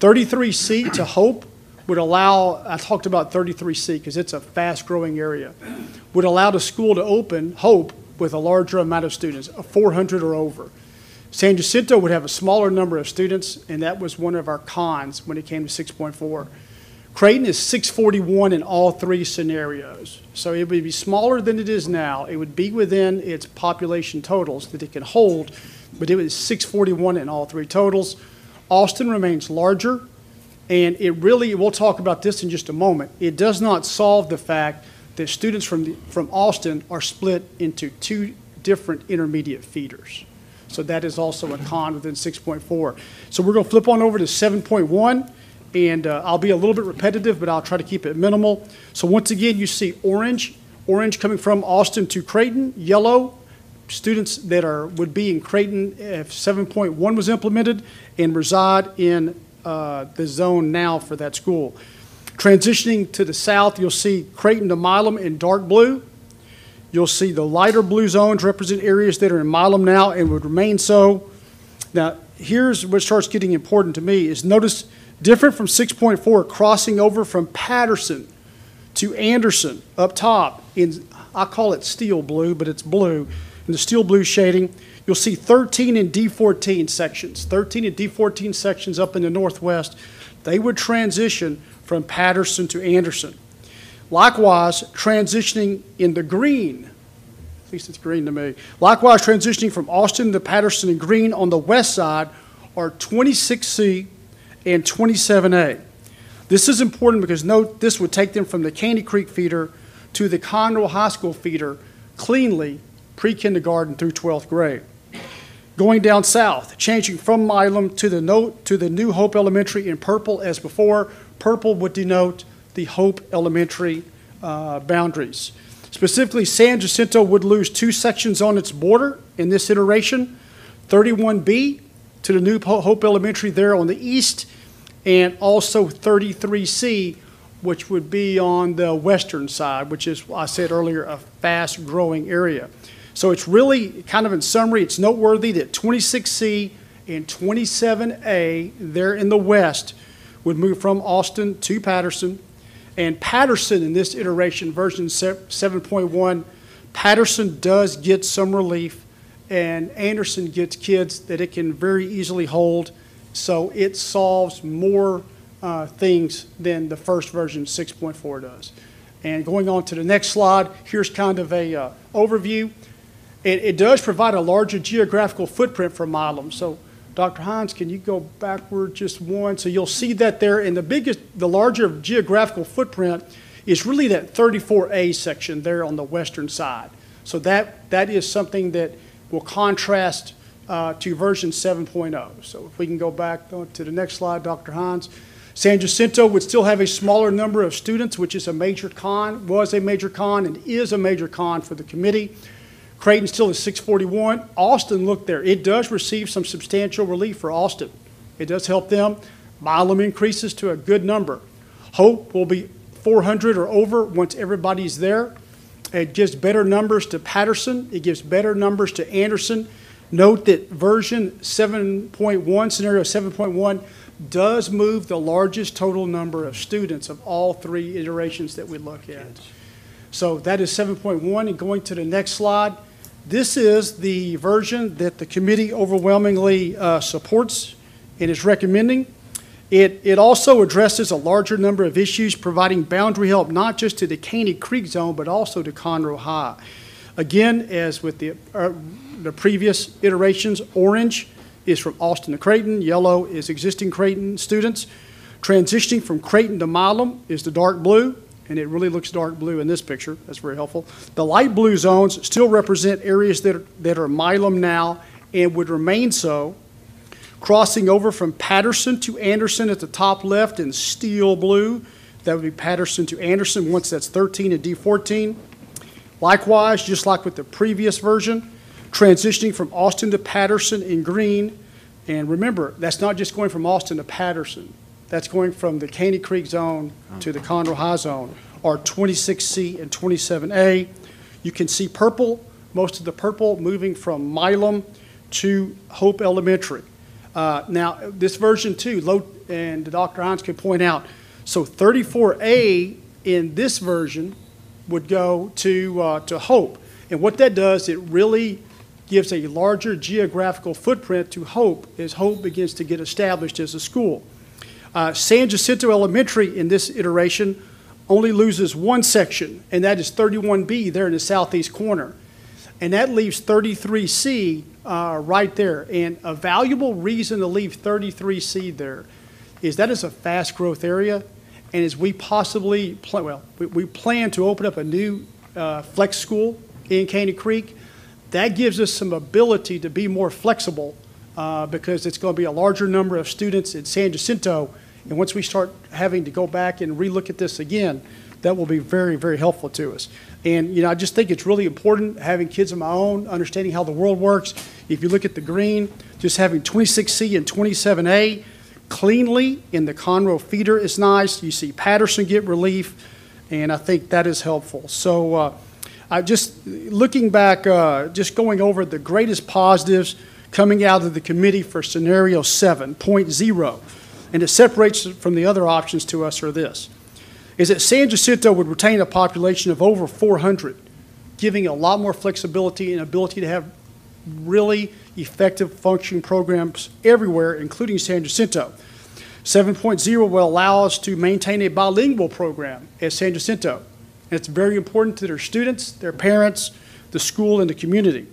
33C to Hope would allow, I talked about 33C because it's a fast-growing area, would allow the school to open, Hope, with a larger amount of students, uh, 400 or over. San Jacinto would have a smaller number of students, and that was one of our cons when it came to 6.4. Creighton is 641 in all three scenarios. So it would be smaller than it is now. It would be within its population totals that it can hold, but it was 641 in all three totals. Austin remains larger, and it really, we'll talk about this in just a moment. It does not solve the fact that students from, the- from Austin are split into two different intermediate feeders. So that is also a con within 6.4. So we're going to flip on over to 7.1, and uh, I'll be a little bit repetitive, but I'll try to keep it minimal. So once again, you see orange, orange coming from Austin to Creighton, yellow, students that are, would be in Creighton if 7.1 was implemented and reside in uh, the zone now for that school. Transitioning to the south, you'll see Creighton to Milam in dark blue. You'll see the lighter blue zones represent areas that are in Milam now and would remain so. Now, here's what starts getting important to me is notice different from 6.4, crossing over from Patterson to Anderson up top in, I call it steel blue, but it's blue. In the steel blue shading, you'll see 13 and D14 sections. 13 and D14 sections up in the northwest, they would transition from Patterson to Anderson. Likewise, transitioning in the green, at least it's green to me. Likewise, transitioning from Austin to Patterson and Green on the west side are 26C and 27A. This is important because note, this would take them from the Caney Creek feeder to the Conroe High School feeder cleanly pre-kindergarten through 12th grade. Going down south, changing from Milam to the note, to the new Hope Elementary in purple as before. Purple would denote the Hope Elementary uh, boundaries. Specifically, San Jacinto would lose two sections on its border in this iteration. 31B to the new Hope Elementary there on the east, and also 33C, which would be on the western side, which is, I said earlier, a fast-growing area. So it's really, kind of in summary, it's noteworthy that 26C and 27A there in the west would move from Austin to Patterson. And Patterson, in this iteration, version 7.1, Patterson does get some relief, and Anderson gets kids that it can very easily hold. So it solves more uh, things than the first version, 6.4, does. And going on to the next slide, here's kind of a uh, overview. It, it does provide a larger geographical footprint for Milam. So, Dr. Hines, can you go backward just one? So you'll see that there, and the biggest, the larger geographical footprint is really that 34A section there on the western side. So that, that is something that will contrast uh, to version 7.0. So if we can go back to the next slide, Dr. Hines. San Jacinto would still have a smaller number of students, which is a major con, was a major con, and is a major con for the committee. Creighton still is 641. Austin, look there, it does receive some substantial relief for Austin. It does help them. Milam increases to a good number. Hope will be 400 or over once everybody's there. It gives better numbers to Patterson. It gives better numbers to Anderson. Note that version 7.1, scenario 7.1, does move the largest total number of students of all three iterations that we look at. So that is 7.1, and going to the next slide, this is the version that the committee overwhelmingly uh, supports and is recommending. It, it also addresses a larger number of issues, providing boundary help not just to the Caney Creek zone, but also to Conroe High. Again, as with the, uh, the previous iterations, orange is from Austin to Creighton, yellow is existing Creighton students. Transitioning from Creighton to Milam is the dark blue, and it really looks dark blue in this picture. That's very helpful. The light blue zones still represent areas that are, that are Milam now and would remain so. Crossing over from Patterson to Anderson at the top left in steel blue, that would be Patterson to Anderson once that's 13 and D14. Likewise, just like with the previous version, transitioning from Austin to Patterson in green. And remember, that's not just going from Austin to Patterson. That's going from the Caney Creek zone to the Conroe High zone, or 26C and 27A. You can see purple, most of the purple moving from Milam to Hope Elementary. Uh, Now, this version two, low, and Dr. Hines can point out, so 34A in this version would go to, uh, to Hope. And what that does, it really gives a larger geographical footprint to Hope as Hope begins to get established as a school. Uh, San Jacinto Elementary in this iteration only loses one section, and that is 31B there in the southeast corner. And that leaves 33C uh, right there. And a valuable reason to leave 33C there is that is a fast growth area. And as we possibly, pl- well, we, we plan to open up a new uh, flex school in Caney Creek, that gives us some ability to be more flexible uh, because it's going to be a larger number of students in San Jacinto. And once we start having to go back and relook at this again, that will be very, very helpful to us. And, you know, I just think it's really important having kids of my own, understanding how the world works. If you look at the green, just having 26C and 27A cleanly in the Conroe feeder is nice. You see Patterson get relief, and I think that is helpful. So, uh, I just, looking back, uh, just going over the greatest positives coming out of the committee for scenario 7.0, and it separates it from the other options to us are this, is that San Jacinto would retain a population of over 400, giving a lot more flexibility and ability to have really effective functioning programs everywhere, including San Jacinto. 7.0 will allow us to maintain a bilingual program at San Jacinto. And it's very important to their students, their parents, the school, and the community.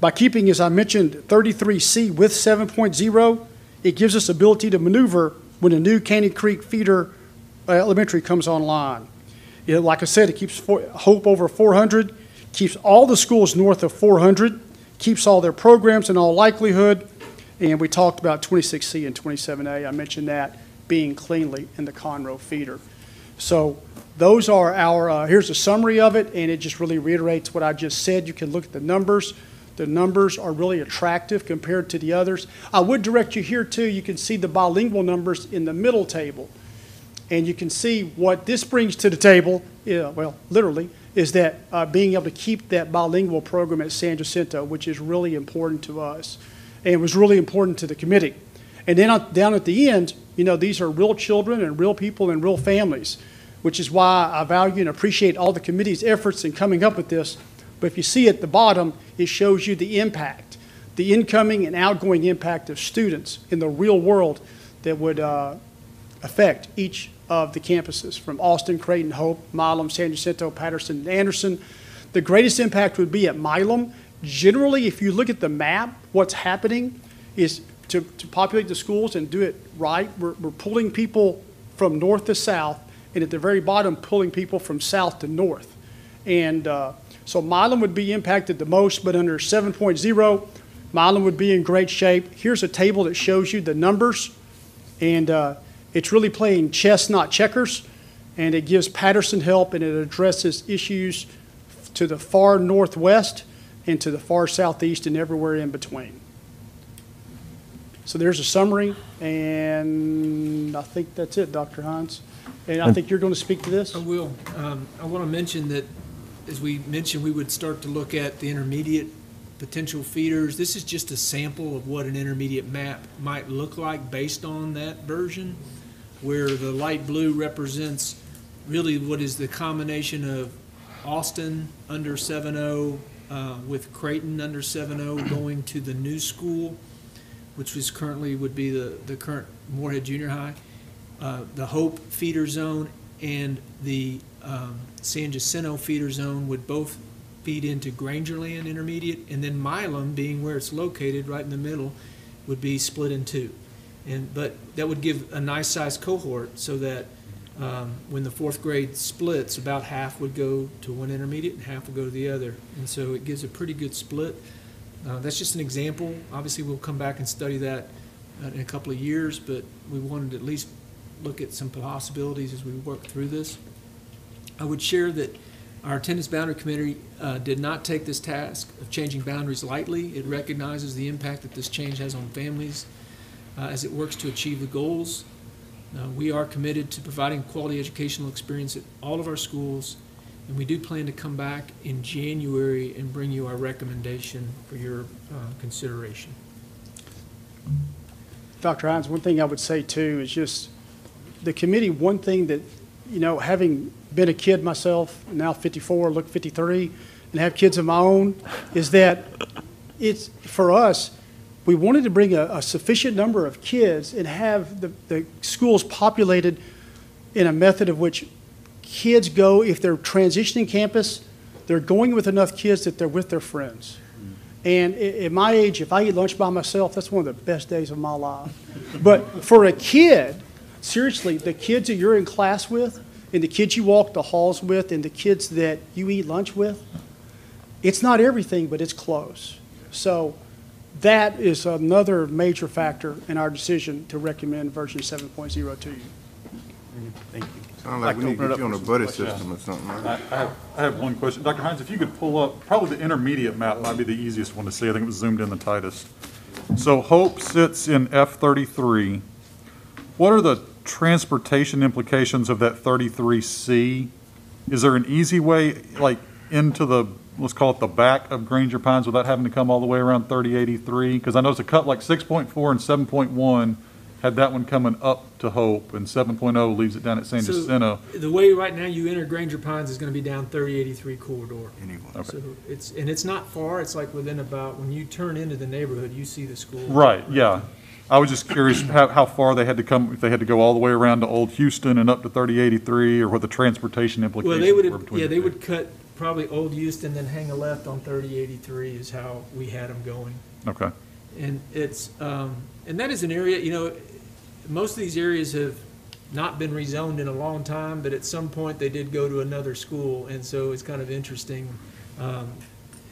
By keeping, as I mentioned, 33C with 7.0, it gives us ability to maneuver when a new Caney Creek feeder uh, elementary comes online. Know, like I said, it keeps four- Hope over 400, keeps all the schools north of 400, keeps all their programs in all likelihood, and we talked about 26C and 27A. I mentioned that being cleanly in the Conroe feeder. So those are our, uh, here's a summary of it, and it just really reiterates what I just said. You can look at the numbers. The numbers are really attractive compared to the others. I would direct you here too, you can see the bilingual numbers in the middle table. And you can see what this brings to the table, yeah, well, literally, is that uh, being able to keep that bilingual program at San Jacinto, which is really important to us. And was really important to the committee. And then on- down at the end, you know, these are real children and real people and real families, which is why I value and appreciate all the committee's efforts in coming up with this. But if you see at the bottom, it shows you the impact, the incoming and outgoing impact of students in the real world that would uh, affect each of the campuses, from Austin, Creighton, Hope, Milam, San Jacinto, Patterson, and Anderson. The greatest impact would be at Milam. Generally, if you look at the map, what's happening is to, to populate the schools and do it right, we're, we're pulling people from north to south, and at the very bottom, pulling people from south to north. And uh, so Milam would be impacted the most, but under 7.0, Milam would be in great shape. Here's a table that shows you the numbers, and uh, it's really playing chess, not checkers, and it gives Patterson help, and it addresses issues to the far northwest and to the far southeast and everywhere in between. So there's a summary, and I think that's it, Dr. Hines. And I think you're going to speak to this? I will. Um, I want to mention that, as we mentioned, we would start to look at the intermediate potential feeders. This is just a sample of what an intermediate map might look like based on that version, where the light blue represents really what is the combination of Austin under 7.0 uh, with Creighton under 7.0 going to the new school, which was currently, would be the, the current Moorhead Junior High uh, the Hope feeder zone and the um, San Jacinto feeder zone would both feed into Grangerland Intermediate, and then Milam, being where it's located, right in the middle, would be split in two. And, but that would give a nice sized cohort so that um, when the fourth grade splits, about half would go to one intermediate and half would go to the other. And so it gives a pretty good split. Uh, that's just an example. Obviously, we'll come back and study that uh, in a couple of years, but we wanted to at least look at some possibilities as we work through this. I would share that our attendance boundary committee uh, did not take this task of changing boundaries lightly. It recognizes the impact that this change has on families uh, as it works to achieve the goals. Uh, We are committed to providing quality educational experience at all of our schools, and we do plan to come back in January and bring you our recommendation for your uh, consideration. Dr. Hines, one thing I would say too is just, the committee, one thing that, you know, having been a kid myself, now 54, look 53, and have kids of my own, is that it's, for us, we wanted to bring a, a sufficient number of kids and have the, the schools populated in a method of which kids go, if they're transitioning campus, they're going with enough kids that they're with their friends. And at my age, if I eat lunch by myself, that's one of the best days of my life. But for a kid, seriously, the kids that you're in class with, and the kids you walk the halls with, and the kids that you eat lunch with, it's not everything, but it's close. So that is another major factor in our decision to recommend version 7.0 to you. Thank you. Sound like we need to get you on a buddy system or something, I? I have, I have one question. Dr. Hines, if you could pull up, probably the intermediate map might be the easiest one to see. I think it was zoomed in the tightest. So Hope sits in F thirty-three. What are the transportation implications of that thirty-three C? Is there an easy way, like, into the, let's call it the back of Granger Pines without having to come all the way around thirty eighty-three? Because I know it's a cut like six point four and seven point one had that one coming up to Hope, and 7.0 leaves it down at San So- Jacinto. The way right now you enter Granger Pines is gonna be down thirty eighty-three corridor. Okay. So it's, and it's not far, it's like within about, when you turn into the neighborhood, you see the school. Right, yeah. I was just curious how, how far they had to come, if they had to go all the way around to Old Houston and up to thirty eighty-three, or what the transportation Well, implications they were would, between yeah, the they two. would cut probably Old Houston, then hang a left on thirty eighty-three is how we had them going. Okay, And it's, um, and that is an area, you know, most of these areas have not been rezoned in a long time, but at some point they did go to another school, and so it's kind of interesting. Um,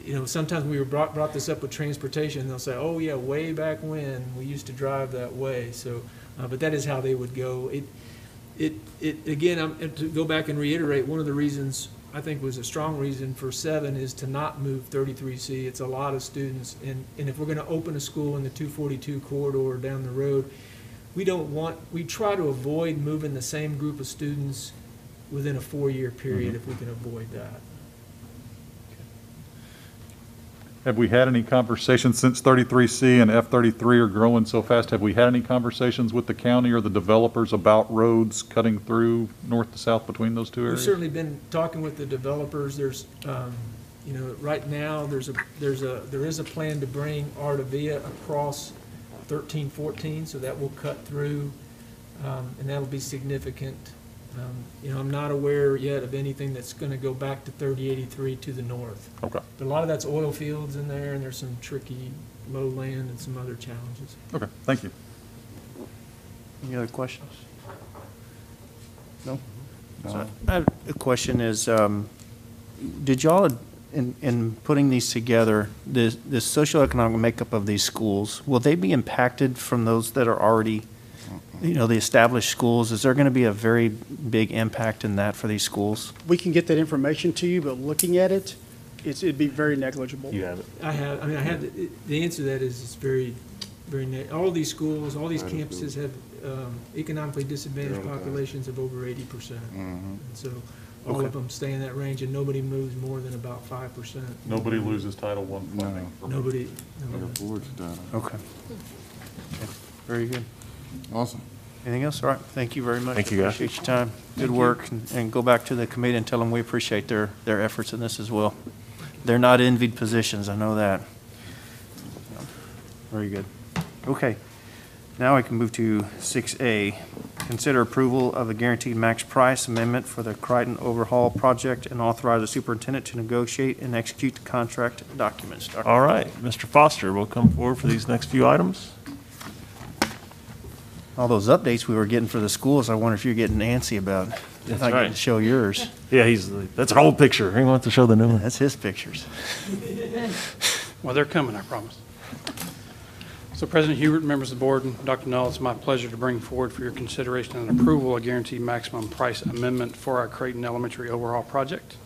You know, sometimes we were brought, brought this up with transportation, and they'll say, oh, yeah, way back when, we used to drive that way, so, uh, but that is how they would go. It, it, it, again, I'm, to go back and reiterate, one of the reasons, I think was a strong reason for seven is to not move thirty-three C. It's a lot of students, and, and if we're gonna open a school in the two forty-two corridor down the road, we don't want, we try to avoid moving the same group of students within a four-year period if we can avoid that. Have we had any conversations since 33C and F33 are growing so fast? Have we had any conversations with the county or the developers about roads cutting through north to south between those two areas? We've areas? certainly been talking with the developers, there's, um, you know, right now, there's a, there's a, there is a plan to bring Artavia across thirteen fourteen, so that will cut through, um, and that'll be significant. Um, You know, I'm not aware yet of anything that's gonna go back to thirty eighty-three to the north. Okay, But a lot of that's oil fields in there, and there's some tricky low land and some other challenges. okay, thank you. Any other questions? No? No. So, I have A question is, um, did y'all, in, in putting these together, the, the socioeconomic makeup of these schools, will they be impacted from those that are already, you know, the established schools? Is there going to be a very big impact in that for these schools? We can get that information to you, but looking at it, it's, it'd be very negligible. You have it. I have, I mean, I have, the- the answer to that is it's very, very, ne- all these schools, all these campuses have um, economically disadvantaged populations of over eighty percent. And so all Okay. of them stay in that range and nobody moves more than about five percent. Nobody loses Title I funding. from- Nobody, nobody. Forward to. Okay. Okay, Very good. Awesome. Anything else? All right, thank you very much. Thank you, guys. Appreciate your time. Good work, and- and go back to the committee and tell them we appreciate their, their efforts in this as well. They're not envied positions, I know that. Very good. Okay. Now I can move to six A. Consider approval of a guaranteed max price amendment for the Creighton Overhaul Project and authorize the superintendent to negotiate and execute the contract documents. Dr. All right, Mr. Foster will come forward for these next few items. All those updates we were getting for the schools, I wonder if you're getting antsy about. That's not getting right. to Show yours. Yeah, he's, that's an old picture. He wants to show the new one. That's his pictures. Well, they're coming, I promise. So President Hubert, members of the board, and Dr. Null, it's my pleasure to bring forward for your consideration and approval a guaranteed maximum price amendment for our Creighton Elementary overhaul project,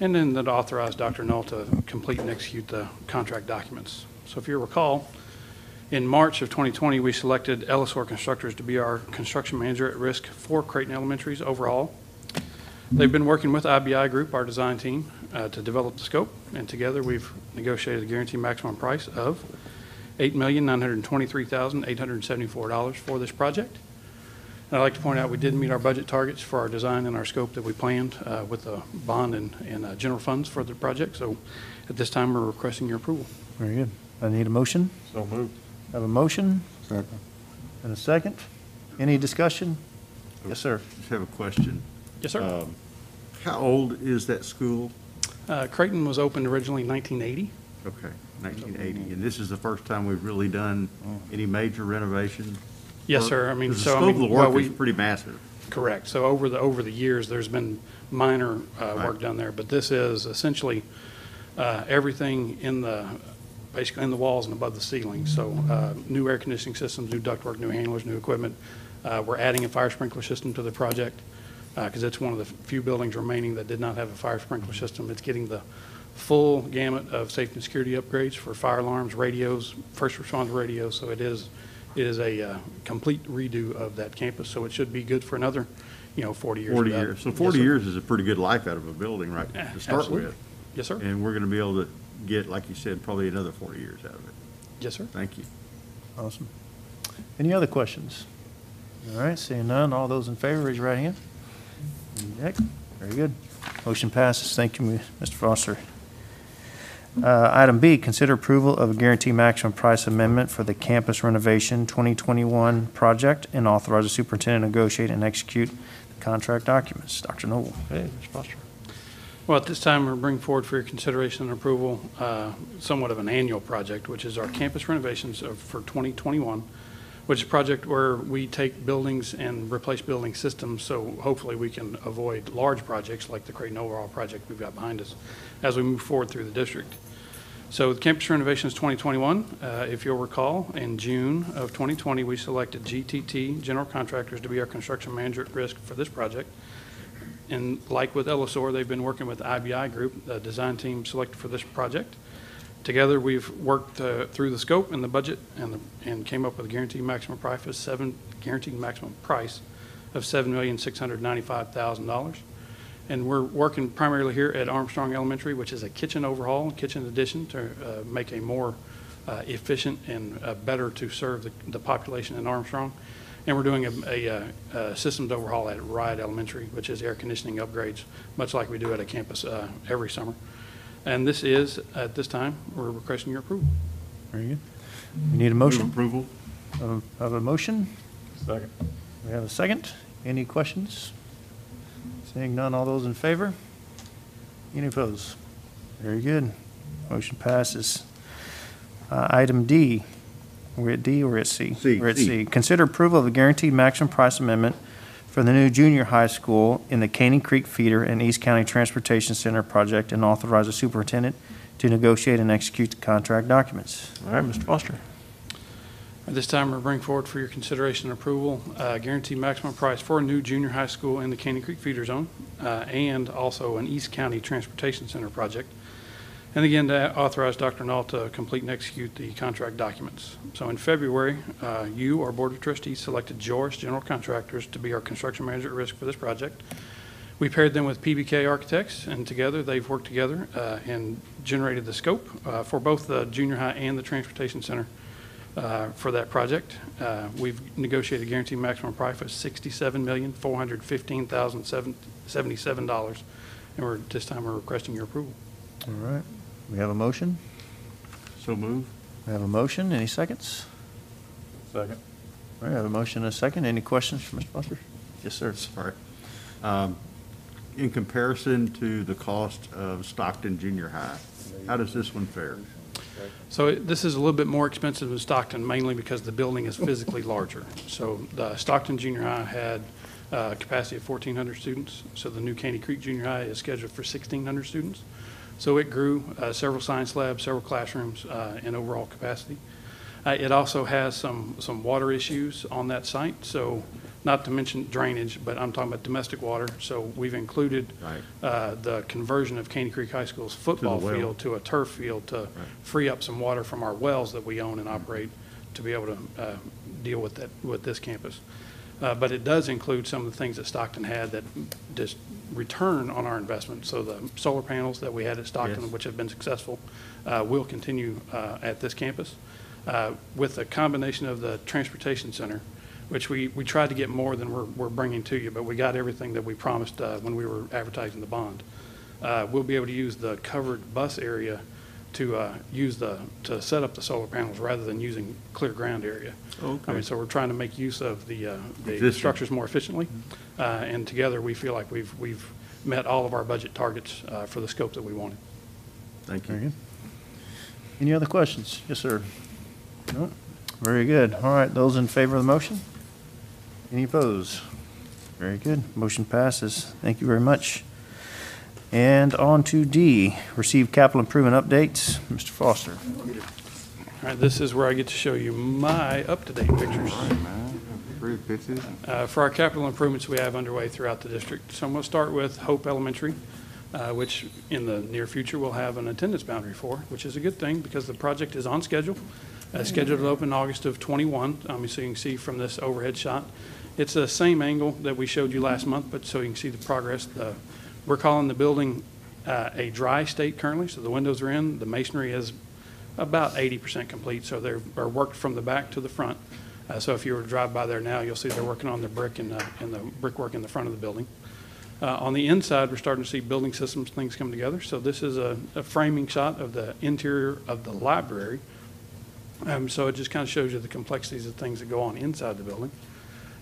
and then that authorize Dr. Null to complete and execute the contract documents. So if you recall, in March of 2020, we selected Ellisor Constructors to be our construction manager at risk for Creighton Elementary's overhaul. They've been working with IBI Group, our design team, uh, to develop the scope, and together we've negotiated a guaranteed maximum price of $8,923,874 for this project. And I'd like to point out, we did meet our budget targets for our design and our scope that we planned uh, with the bond and, and uh, general funds for the project. So at this time, we're requesting your approval. Very good. I need a motion. So moved. Have a motion Second. and a second. Any discussion? Yes, sir. Just have a question. Yes, sir. Um, How old is that school? Uh, Creighton was opened originally in 1980. Okay, 1980. And this is the first time we've really done any major renovation? Yes, Or- sir. I mean, because so, I The scope of mean, the well, work is pretty massive. Correct. So over the, over the years, there's been minor uh, work done there, but this is essentially uh, everything in the, basically in the walls and above the ceiling. So uh, new air conditioning systems, new ductwork, new handlers, new equipment. Uh, We're adding a fire sprinkler system to the project because it's one of the few buildings remaining that did not have a fire sprinkler system. It's getting the full gamut of safety and security upgrades for fire alarms, radios, first responder radios. So it is, it is a uh, complete redo of that campus. So it should be good for another, you know, 40 years. 40 years. So 40 sir. years is a pretty good life out of a building, right, to start absolutely. with. Yes, sir. And we're going to be able to get, like you said, probably another 40 years out of it. Yes, sir. Thank you. Awesome. Any other questions? All right, seeing none, all those in favor, raise your right hand. Nick, very good. Motion passes. Thank you, Mr. Foster. Uh, Item B, consider approval of a guarantee maximum price amendment for the campus renovation 2021 project and authorize the superintendent to negotiate and execute the contract documents. Dr. Null. Okay, Mr. Foster. Well, at this time, we're bringing forward for your consideration and approval uh, somewhat of an annual project, which is our campus renovations of- for 2021 which is a project where we take buildings and replace building systems, so hopefully we can avoid large projects like the Creighton Overall project we've got behind us as we move forward through the district. So with campus renovations 2021, uh, if you'll recall, in June of 2020, we selected GTT General Contractors to be our construction manager at risk for this project. And like with Ellisor, they've been working with the IBI Group, the design team selected for this project. Together, we've worked uh, through the scope and the budget and, the- and came up with a guaranteed maximum price of seven, guaranteed maximum price of seven million, six hundred ninety-five thousand dollars. And we're working primarily here at Armstrong Elementary, which is a kitchen overhaul, kitchen addition to uh, make a more uh, efficient and uh, better to serve the, the population in Armstrong. And we're doing a, a, uh, uh, systems overhaul at Riot Elementary, which is air conditioning upgrades, much like we do at a campus uh, every summer. And this is, at this time, we're requesting your approval. Very good. We need a Move motion. approval? Of of a motion? Second. We have a second. Any questions? Seeing none, all those in favor? Any opposed? Very good. Motion passes. Uh, Item D, we're at D or we're at C? C, We're at C. C. Consider approval of the guaranteed maximum price amendment for the new junior high school in the Caney Creek Feeder and East County Transportation Center project and authorize the superintendent to negotiate and execute the contract documents. All right, Mr. Foster. At this time, we're bringing forward for your consideration and approval, uh, guaranteed maximum price for a new junior high school in the Caney Creek feeder zone, uh, and also an East County Transportation Center project. And again, to authorize Dr. Null to complete and execute the contract documents. So in February, uh, you, our Board of Trustees, selected Joris General Contractors to be our construction manager at risk for this project. We paired them with PBK Architects, and together, they've worked together uh, and generated the scope uh, for both the junior high and the transportation center uh, for that project. Uh, We've negotiated a guaranteed maximum price of sixty-seven million, four hundred fifteen thousand, seventy-seven dollars. And we're, this time, we're requesting your approval. All right. We have a motion? So move? We have a motion. Any seconds? Second. All right, I have a motion and a second. Any questions for Mr. Foster? Yes, sir. Sorry. Um, In comparison to the cost of Stockton Junior High, how does this one fare? So it- this is a little bit more expensive than Stockton, mainly because the building is physically larger. So the Stockton Junior High had uh, capacity of 1,400 students, so the new Caney Creek Junior High is scheduled for 1,600 students. So it grew uh, several science labs, several classrooms, uh, in overall capacity. Uh, It also has some, some water issues on that site, so not to mention drainage, but I'm talking about domestic water. So we've included Right. uh, the conversion of Caney Creek High School's football well. field to a turf field to free up some water from our wells that we own and operate to be able to uh, deal with that, with this campus. Uh, But it does include some of the things that Stockton had that just return on our investment. So the solar panels that we had at Stockton, Yes. which have been successful, uh, will continue uh, at this campus. Uh, With the combination of the transportation center, which we, we tried to get more than we're, we're bringing to you, but we got everything that we promised uh, when we were advertising the bond. Uh, We'll be able to use the covered bus area to uh, use the, to set up the solar panels rather than using clear ground area. I Okay. mean, so we're trying to make use of the, uh, the Existing. structures more efficiently. Uh, And together, we feel like we've, we've met all of our budget targets uh, for the scope that we wanted. Thank Very you. good. Any other questions? Yes, sir. No? Very good. All right, those in favor of the motion? Any opposed? Very good. Motion passes. Thank you very much. And on to D, receive capital improvement updates. Mr. Foster. All right, this is where I get to show you my up-to-date pictures. uh, for our capital improvements we have underway throughout the district. So I'm going to start with Hope Elementary, uh, which in the near future we'll have an attendance boundary for, which is a good thing because the project is on schedule. Uh, Scheduled to open August of '21, um, so you can see from this overhead shot. It's the same angle that we showed you last month, but so you can see the progress. The- We're calling the building uh, a dry state currently, so the windows are in, the masonry is about 80% complete, so they're, are worked from the back to the front. Uh, So if you were to drive by there now, you'll see they're working on the brick and, uh, and the brickwork in the front of the building. Uh, On the inside, we're starting to see building systems, things come together. So this is a, a framing shot of the interior of the library. Um, So it just kind of shows you the complexities of things that go on inside the building.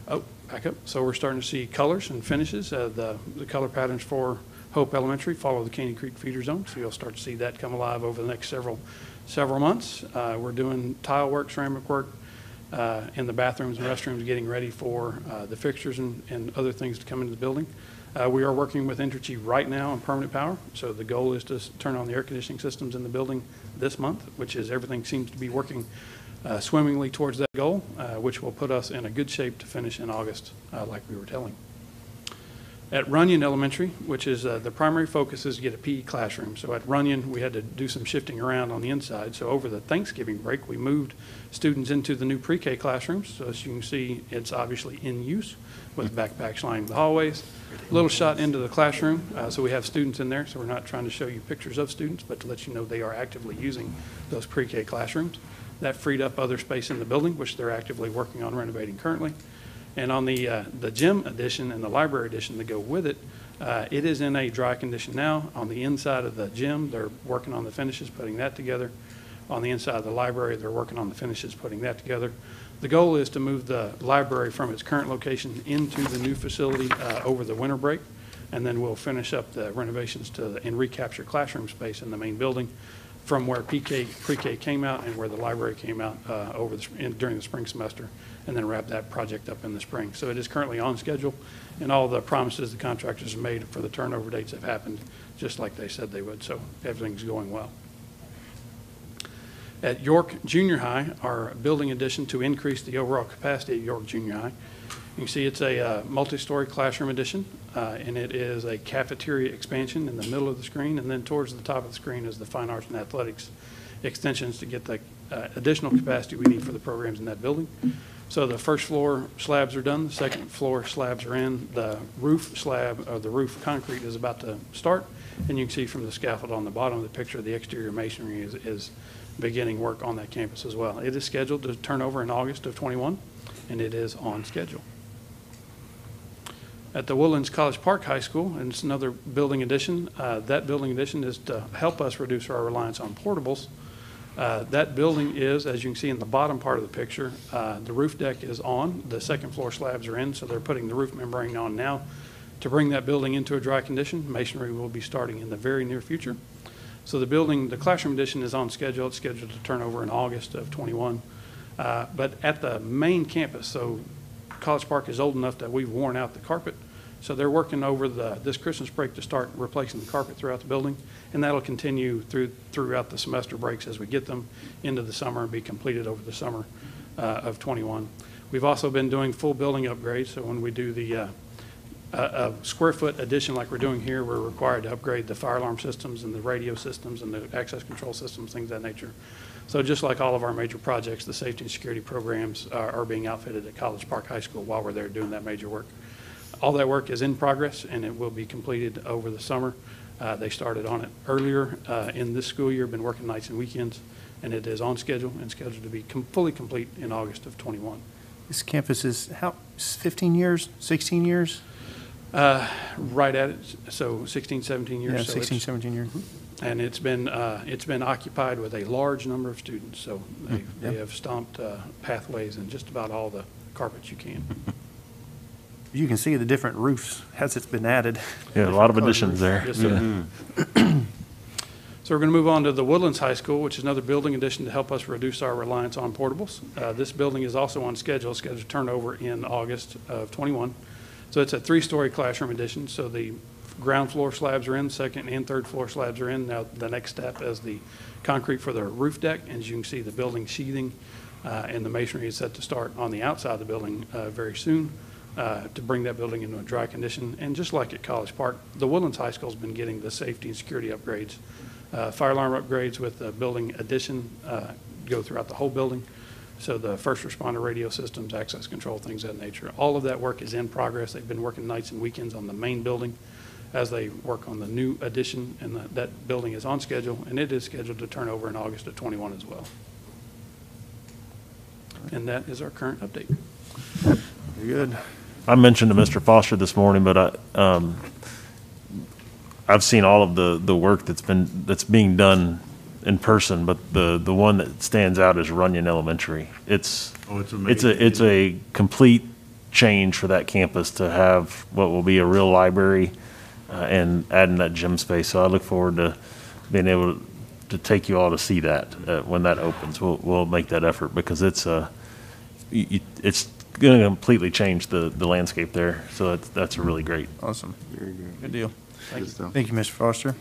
Oh, back up. So we're starting to see colors and finishes. Uh, The, the color patterns for Hope Elementary follow the Caney Creek feeder zone, so you'll start to see that come alive over the next several, several months. Uh, We're doing tile work, ceramic work, uh, in the bathrooms and restrooms, getting ready for uh, the fixtures and, and other things to come into the building. Uh, We are working with Entergy right now on permanent power, so the goal is to turn on the air conditioning systems in the building this month, which is, everything seems to be working uh, swimmingly towards that goal, uh, which will put us in a good shape to finish in August, uh, like we were telling. At Runyan Elementary, which is, uh, the primary focus is to get a PE classroom. So at Runyan, we had to do some shifting around on the inside. So over the Thanksgiving break, we moved students into the new pre-K classrooms. So as you can see, it's obviously in use with backpacks lining the hallways. A little shot into the classroom, uh, so we have students in there. So we're not trying to show you pictures of students, but to let you know they are actively using those pre-K classrooms. That freed up other space in the building, which they're actively working on renovating currently. And on the, uh, the gym addition and the library addition that go with it, uh, it is in a dry condition now. On the inside of the gym, they're working on the finishes, putting that together. On the inside of the library, they're working on the finishes, putting that together. The goal is to move the library from its current location into the new facility uh, over the winter break, and then we'll finish up the renovations to, the- and recapture classroom space in the main building from where PK, pre-K came out and where the library came out uh, over the, in- during the spring semester, and then wrap that project up in the spring. So it is currently on schedule, and all the promises the contractors have made for the turnover dates have happened, just like they said they would, so everything's going well. At York Junior High, our building addition to increase the overall capacity at York Junior High. You can see it's a uh, multi-story classroom addition, uh, and it is a cafeteria expansion in the middle of the screen, and then towards the top of the screen is the fine arts and athletics extensions to get the uh, additional capacity we need for the programs in that building. So the first floor slabs are done, the second floor slabs are in, the roof slab, or the roof concrete is about to start, and you can see from the scaffold on the bottom of the picture, the exterior masonry is, is beginning work on that campus as well. It is scheduled to turn over in August of '21, and it is on schedule. At the Woodlands College Park High School, and it's another building addition. Uh, That building addition is to help us reduce our reliance on portables. Uh, That building is, as you can see in the bottom part of the picture, uh, the roof deck is on, the second floor slabs are in, so they're putting the roof membrane on now to bring that building into a dry condition. Masonry will be starting in the very near future. So the building, the classroom addition is on schedule. It's scheduled to turn over in August of '21. But at the main campus, so College Park is old enough that we've worn out the carpet. So they're working over the, this Christmas break to start replacing the carpet throughout the building. And that'll continue through, throughout the semester breaks as we get them into the summer and be completed over the summer uh, of '21. We've also been doing full building upgrades. So when we do the, uh, a, square foot addition like we're doing here, we're required to upgrade the fire alarm systems and the radio systems and the access control systems, things of that nature. So just like all of our major projects, the safety and security programs are, are being outfitted at College Park High School while we're there doing that major work. All that work is in progress and it will be completed over the summer. Uh, they started on it earlier, uh, in this school year, been working nights and weekends, and it is on schedule and scheduled to be com- fully complete in August of '21. This campus is, how, 15 years, 16 years? Uh, Right at it, so 16, 17 years. Yeah, so 16, 17 years. And it's been, uh, it's been occupied with a large number of students, so they, they yeah. have stomped uh, pathways and just about all the carpets you can. You can see the different roofs as it's been added. Yeah, a lot of additions there. Yes, sir. So we're going to move on to the Woodlands High School, which is another building addition to help us reduce our reliance on portables. Uh, This building is also on schedule, scheduled to turn over in August of '21. So it's a three-story classroom addition, so the ground floor slabs are in, second and third floor slabs are in. Now, the next step is the concrete for the roof deck, and as you can see, the building sheathing uh, and the masonry is set to start on the outside of the building uh, very soon uh, to bring that building into a dry condition. And just like at College Park, the Woodlands High School's been getting the safety and security upgrades. Uh, Fire alarm upgrades with the building addition uh, go throughout the whole building. So the first responder radio systems, access control, things of that nature. All of that work is in progress. They've been working nights and weekends on the main building as they work on the new addition, and that- that building is on schedule, and it is scheduled to turn over in August of '21 as well. And that is our current update. Very good. I mentioned to Mr. Foster this morning, but I, um, I've seen all of the, the work that's been, that's being done in person, but the, the one that stands out is Runyan Elementary. It's, Oh, it's amazing. it's a, it's a complete change for that campus to have what will be a real library, uh, and adding that gym space. So I look forward to being able to take you all to see that, uh, when that opens. We'll, we'll make that effort because it's a, you- you- it's going to completely change the, the landscape there. So that's, that's really great. Awesome. Very good. Good deal. Good stuff. Thank you, Mr. Foster.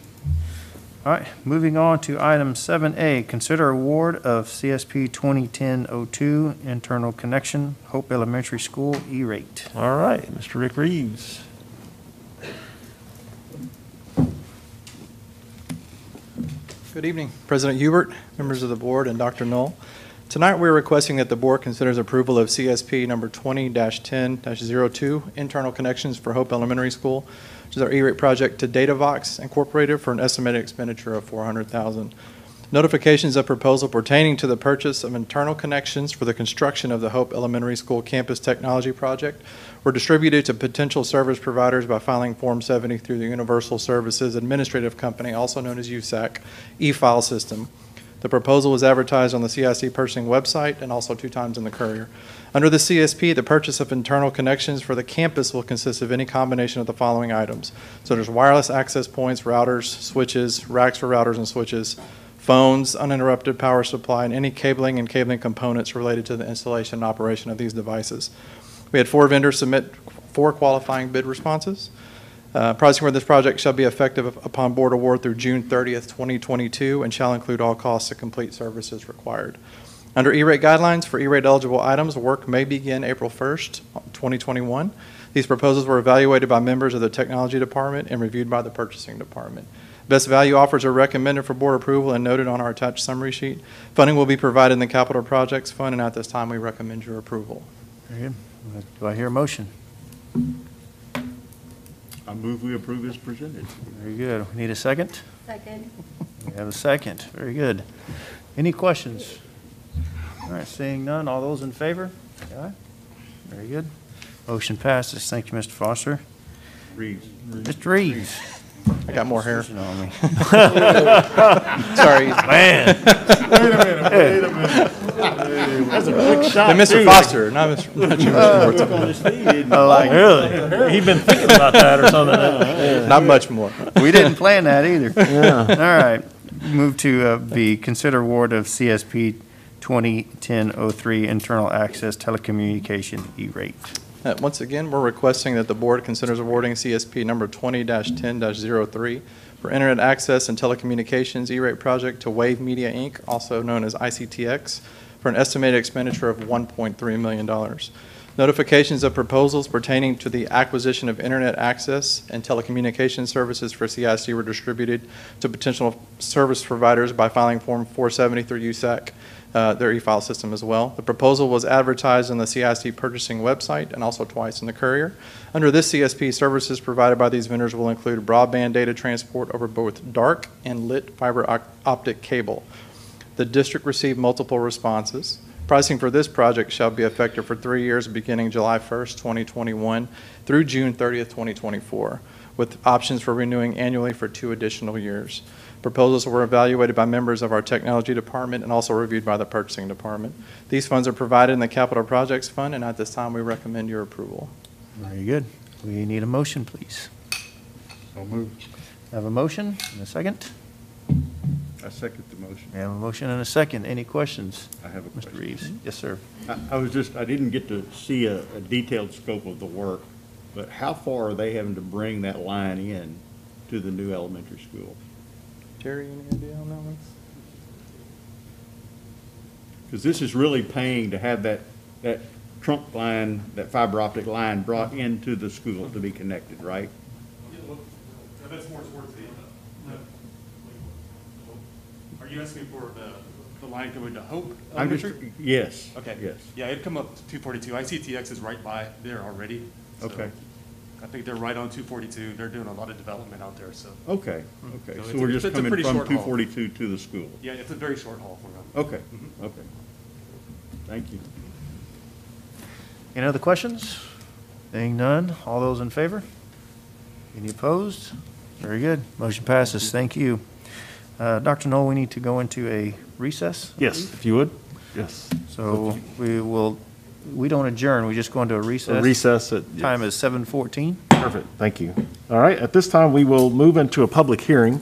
All right, moving on to item seven A, consider award of CSP 2010-02 internal connection, Hope Elementary School E-rate. All right, Mr. Rick Reeves. Good evening, President Hubert, members of the board, and Dr. Null. Tonight, we're requesting that the board considers approval of CSP number 20-10-02, internal connections for Hope Elementary School, which is our E-rate project to Datavox Incorporated for an estimated expenditure of 400000 Notifications of proposal pertaining to the purchase of internal connections for the construction of the Hope Elementary School Campus Technology Project were distributed to potential service providers by filing Form 70 through the Universal Services Administrative Company, also known as USAC, e-file system. The proposal was advertised on the CIC purchasing website and also two times in the Courier. Under the CSP, the purchase of internal connections for the campus will consist of any combination of the following items. So there's wireless access points, routers, switches, racks for routers and switches, phones, uninterrupted power supply, and any cabling and cabling components related to the installation and operation of these devices. We had four vendors submit four qualifying bid responses. Uh, Pricing for this project shall be effective upon board award through June 30th, 2022, and shall include all costs to complete services required. Under E-rate guidelines, for E-rate eligible items, work may begin April 1st, 2021. These proposals were evaluated by members of the Technology Department and reviewed by the Purchasing Department. Best value offers are recommended for board approval and noted on our attached summary sheet. Funding will be provided in the Capital Projects Fund, and at this time, we recommend your approval. Do I hear a motion? I move we approve as presented. Very good. We need a second? Second. We have a second. Very good. Any questions? All right, seeing none, all those in favor? Say Aye. Very good. Motion passes. Thank you, Mr. Foster. Reeves. Mr. Reeves. I got more hair. Pushing on me. Sorry. Man. That's a big shot. And Mr. Foster, not Mr. not you, Mr. Schwartz. I like it. Really? He'd been thinking about that or something. Not much more. We didn't plan that either. All right. Move to uh, B, consider award of CSP 2010-03 internal access telecommunication E-rate. Uh, Once again, we're requesting that the board considers awarding CSP number 20-10-03 for internet access and telecommunications E-rate project to Wave Media, Inc., also known as ICTX, for an estimated expenditure of $1.3 million. Notifications of proposals pertaining to the acquisition of internet access and telecommunications services for CIC were distributed to potential service providers by filing Form 470 through USAC, uh, their e-file system as well. The proposal was advertised on the CIC purchasing website and also twice in the Courier. Under this CSP, services provided by these vendors will include broadband data transport over both dark and lit fiber op- optic cable. The district received multiple responses. Pricing for this project shall be effective for three years, beginning July 1st, 2021 through June 30th, 2024, with options for renewing annually for two additional years. Proposals were evaluated by members of our Technology Department and also reviewed by the Purchasing Department. These funds are provided in the Capital Projects Fund, and at this time, we recommend your approval. Very good. We need a motion, please. So move. Have a motion and a second? I second the motion. We have a motion and a second. Any questions? I have a Mr. question. Reeves? Yes, sir. I, I was just, I didn't get to see a, a detailed scope of the work, but how far are they having to bring that line in to the new elementary school? Terry, any idea on that one? Because this is really paying to have that, that trunk line, that fiber optic line brought into the school to be connected, right? That's more towards the, the- are you asking for the, the line going to Hope I'm just, Elementary? yes. Okay. Yes. Yeah, it'd come up to two forty-two. ICTX is right by there already. so Okay. I think they're right on two forty-two. They're doing a lot of development out there, so, Okay, okay. So So it's we're a- just it's a coming pretty from short haul. two forty-two to the school? yeah, it's a very short haul for them. Okay, okay. Thank you. Any other questions? Seeing none, all those in favor? Any opposed? Very good. Motion passes. Thank you. Uh, Dr. Null, we need to go into a recess. Yes, if you would. Yes. So we will, we don't adjourn, we just go into a recess. A recess. recess at. Time is 7:14. Perfect, thank you. All right, at this time, we will move into a public hearing.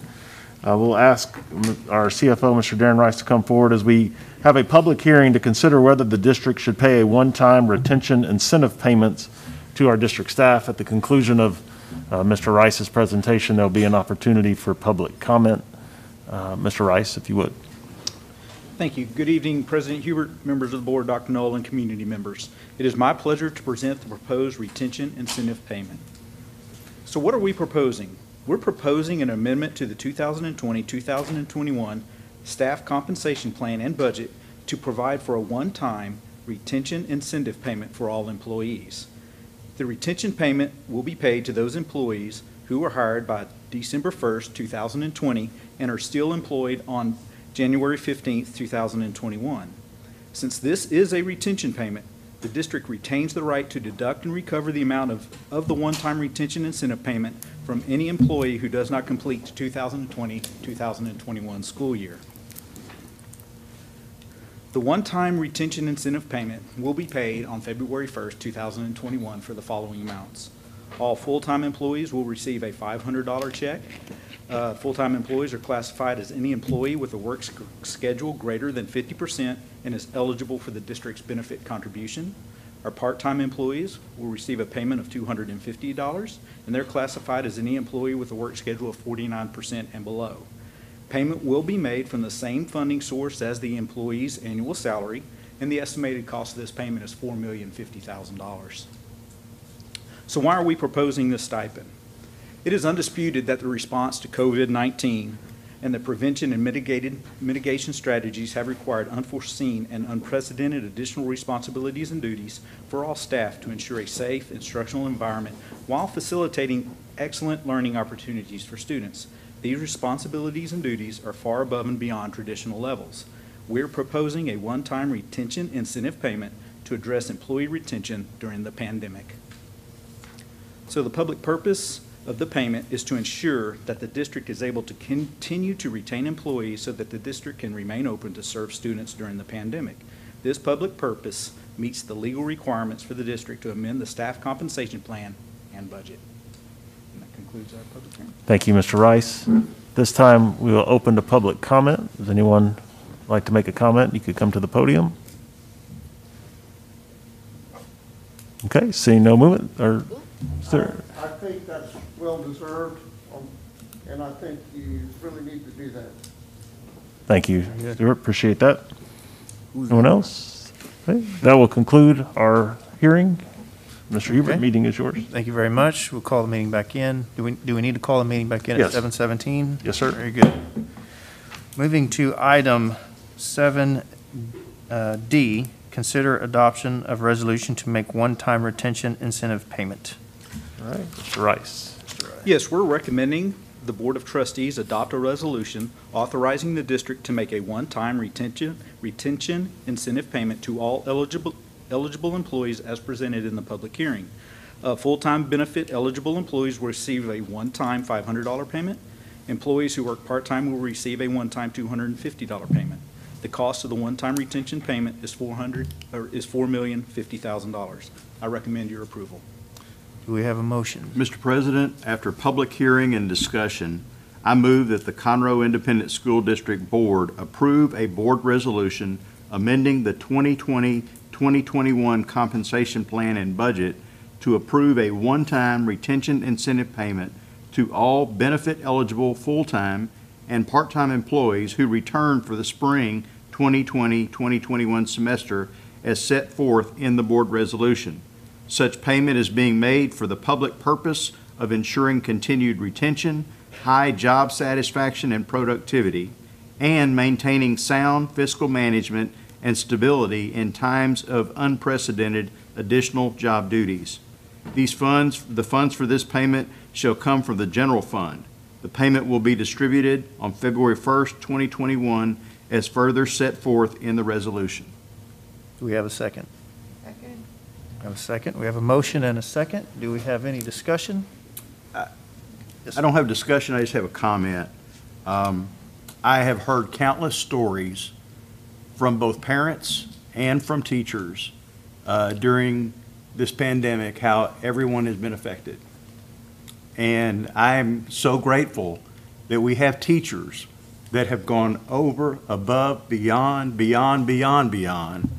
Uh, We'll ask m- our CFO, Mr. Darren Rice, to come forward as we have a public hearing to consider whether the district should pay a one-time retention incentive payments to our district staff. At the conclusion of uh, Mr. Rice's presentation, there'll be an opportunity for public comment. Uh, Mr. Rice, if you would. Thank you. Good evening, President Hubert, members of the board, Dr. Null, and community members. It is my pleasure to present the proposed retention incentive payment. So what are we proposing? We're proposing an amendment to the 2020-2021 staff compensation plan and budget to provide for a one-time retention incentive payment for all employees. The retention payment will be paid to those employees who were hired by December 1st, 2020, and are still employed on January 15th, 2021. Since this is a retention payment, the district retains the right to deduct and recover the amount of, of the one-time retention incentive payment from any employee who does not complete the 2020-2021 school year. The one-time retention incentive payment will be paid on February 1st, 2021 for the following amounts. All full-time employees will receive a $500 check. Uh, Full-time employees are classified as any employee with a work sch- schedule greater than 50% and is eligible for the district's benefit contribution. Our part-time employees will receive a payment of $250, and they're classified as any employee with a work schedule of 49% and below. Payment will be made from the same funding source as the employee's annual salary, and the estimated cost of this payment is $4,050,000. So why are we proposing this stipend? It is undisputed that the response to COVID-19 and the prevention and mitigated, mitigation strategies have required unforeseen and unprecedented additional responsibilities and duties for all staff to ensure a safe instructional environment while facilitating excellent learning opportunities for students. These responsibilities and duties are far above and beyond traditional levels. We're proposing a one-time retention incentive payment to address employee retention during the pandemic. So the public purpose of the payment is to ensure that the district is able to continue to retain employees so that the district can remain open to serve students during the pandemic. This public purpose meets the legal requirements for the district to amend the staff compensation plan and budget. And that concludes our public hearing. Thank you, Mr. Rice. This time, we will open to public comment. Does anyone like to make a comment? You could come to the podium. Okay, seeing no movement, or, is there, I think that's well-deserved, um, and I think you really need to do that. thank you, Stuart, appreciate that. Anyone else? Okay, That will conclude our hearing. Mr. Hubert, Okay. meeting is yours. Thank you very much. We'll call the meeting back in. Do we, do we need to call the meeting back in at Yes. 7:17? Yes, sir. Very good. Moving to item 7D, consider adoption of resolution to make one-time retention incentive payment. Right, Mr. Rice. Yes, we're recommending the Board of Trustees adopt a resolution authorizing the district to make a one-time retention, retention incentive payment to all eligible, eligible employees as presented in the public hearing. Uh, full-time benefit eligible employees will receive a one-time $500 payment. Employees who work part-time will receive a one-time $250 payment. The cost of the one-time retention payment is 400, or is $4,050,000. I recommend your approval. Do we have a motion? Mr. President, after public hearing and discussion, I move that the Conroe Independent School District Board approve a board resolution amending the 2020-2021 compensation plan and budget to approve a one-time retention incentive payment to all benefit-eligible full-time and part-time employees who return for the spring 2020-2021 semester as set forth in the board resolution. Such payment is being made for the public purpose of ensuring continued retention, high job satisfaction and productivity, and maintaining sound fiscal management and stability in times of unprecedented additional job duties. These funds, the funds for this payment shall come from the general fund. The payment will be distributed on February 1st, 2021, as further set forth in the resolution. Do we have a second? Second. Have a second. We have a motion and a second. Do we have any discussion? I don't have discussion, I just have a comment. Um, I have heard countless stories from both parents and from teachers uh, during this pandemic, how everyone has been affected. And I'm so grateful that we have teachers that have gone over, above, beyond, beyond, beyond, beyond,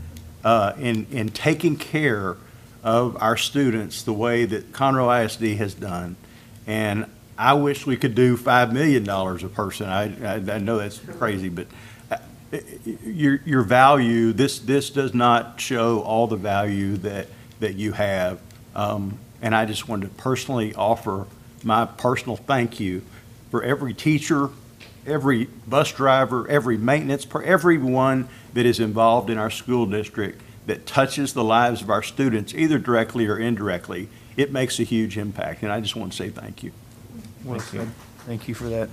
uh, in, in taking care of our students the way that Conroe ISD has done. And I wish we could do $5 million a person. I, I, I know that's crazy, but uh, your, your value, this, this does not show all the value that, that you have. Um, and I just wanted to personally offer my personal thank you for every teacher, every bus driver, every maintenance, for everyone that is involved in our school district that touches the lives of our students, either directly or indirectly. It makes a huge impact, and I just want to say thank you. Well said. Thank you for that.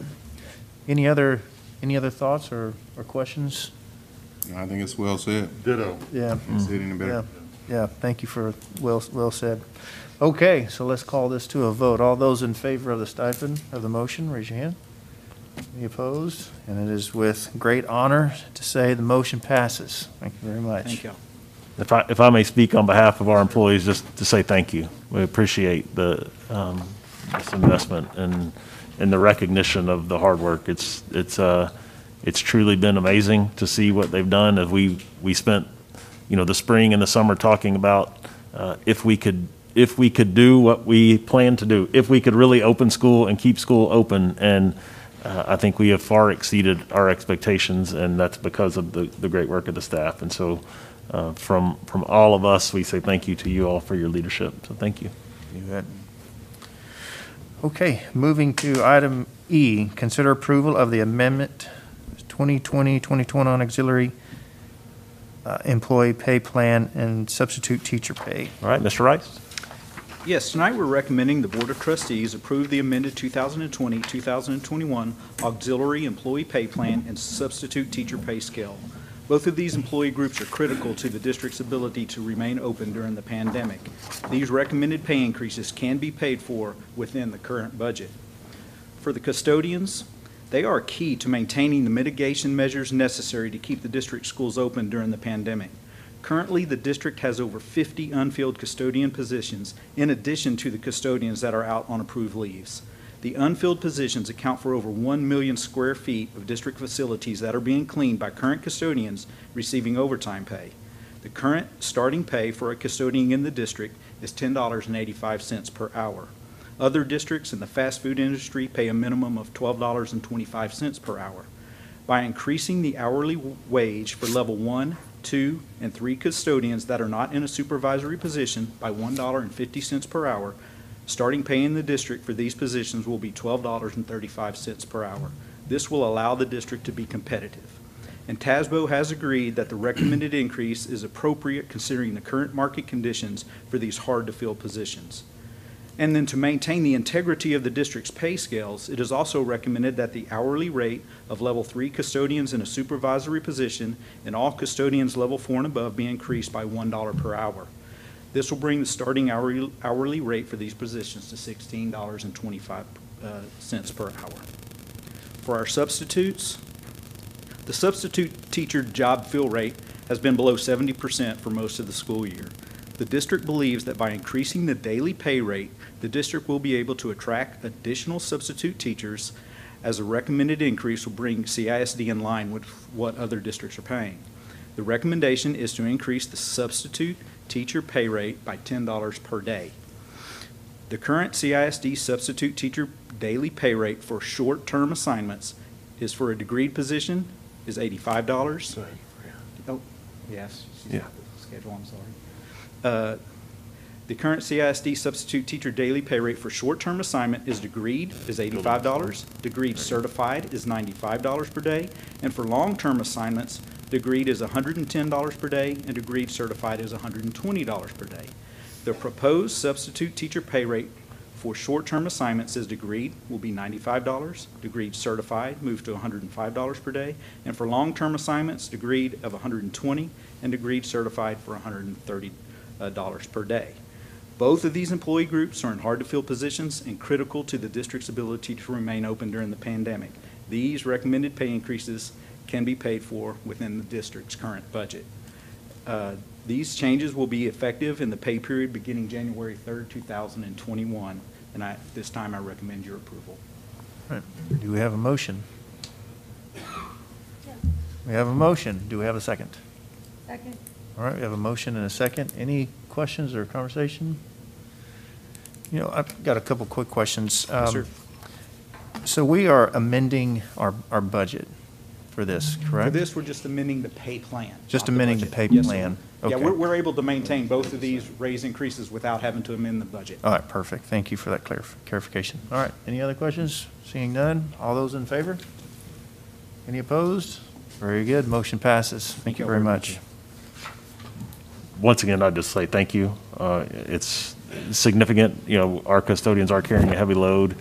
Any other, any other thoughts or, or questions? I think it's well said. Ditto. Yeah. Can't say it any Yeah, yeah, thank you for, well, well said. Okay, so let's call this to a vote. All those in favor of the stipend of the motion, raise your hand. Any opposed? And it is with great honor to say the motion passes. Thank you very much. Thank you. If I, if I may speak on behalf of our employees, just to say thank you. We appreciate the, um, this investment and, and the recognition of the hard work. It's, it's, uh, it's truly been amazing to see what they've done. As we, we spent, you know, the spring and the summer talking about, uh, if we could, if we could do what we plan to do, if we could really open school and keep school open. And, uh, I think we have far exceeded our expectations, and that's because of the, the great work of the staff. And so, uh, from, from all of us, we say thank you to you all for your leadership. So thank you. You bet. Okay, moving to item E, consider approval of the amendment 2020-2021 on auxiliary uh, employee pay plan and substitute teacher pay. All right, Mr. Rice? Yes, tonight we're recommending the Board of Trustees approve the amended 2020-2021 auxiliary employee pay plan and substitute teacher pay scale. Both of these employee groups are critical to the district's ability to remain open during the pandemic. These recommended pay increases can be paid for within the current budget. For the custodians, they are key to maintaining the mitigation measures necessary to keep the district schools open during the pandemic. Currently, the district has over 50 unfilled custodian positions, in addition to the custodians that are out on approved leaves. The unfilled positions account for over 1 million square feet of district facilities that are being cleaned by current custodians receiving overtime pay. The current starting pay for a custodian in the district is $10.85 per hour. Other districts in the fast food industry pay a minimum of $12.25 per hour. By increasing the hourly wage for level one, two, and three custodians that are not in a supervisory position by $1.50 per hour, starting pay in the district for these positions will be $12.35 per hour. This will allow the district to be competitive. And TASBO has agreed that the recommended increase is appropriate considering the current market conditions for these hard-to-fill positions. And then to maintain the integrity of the district's pay scales, it is also recommended that the hourly rate of level three custodians in a supervisory position and all custodians level four and above be increased by one dollar per hour. This will bring the starting hourly, hourly rate for these positions to $16.25 uh, per hour. For our substitutes, the substitute teacher job fill rate has been below seventy percent for most of the school year. The district believes that by increasing the daily pay rate, the district will be able to attract additional substitute teachers as a recommended increase will bring CISD in line with what other districts are paying. The recommendation is to increase the substitute teacher pay rate by $10 per day. The current CISD substitute teacher daily pay rate for short-term assignments is for a degreed position is $85. Sorry, Oh, yes. she's Yeah. the Schedule, I'm sorry. Uh, The current CISD substitute teacher daily pay rate for short-term assignment is degreed is $85, degreed certified is $95 per day, and for long-term assignments, degreed is $110 per day, and degreed certified is $120 per day. The proposed substitute teacher pay rate for short-term assignments is degreed will be $95, degreed certified moves to $105 per day, and for long-term assignments, degreed of 120 and degreed certified for $130 uh, dollars per day. Both of these employee groups are in hard-to-fill positions and critical to the district's ability to remain open during the pandemic. These recommended pay increases can be paid for within the district's current budget. Uh, These changes will be effective in the pay period beginning January 3rd, 2021, and I, this time I recommend your approval. Right. Do we have a motion? We have a motion. Do we have a second? Second. All right, we have a motion and a second. Any questions or conversation? You know, I've got a couple quick questions. Yes, sir. Um, So we are amending our, our budget for this, correct? For this, we're just amending the pay plan. Just not amending the budget. pay Yes, sir. plan. Yeah, Okay. we're, we're able to maintain both of these raise increases without having to amend the budget. All right, perfect. Thank you for that clarif- clarification. All right, any other questions? Seeing none, all those in favor? Any opposed? Very good, motion passes. Thank you you very very much. Once again, I'd just say thank you. Uh, It's significant, you know, our custodians are carrying a heavy load,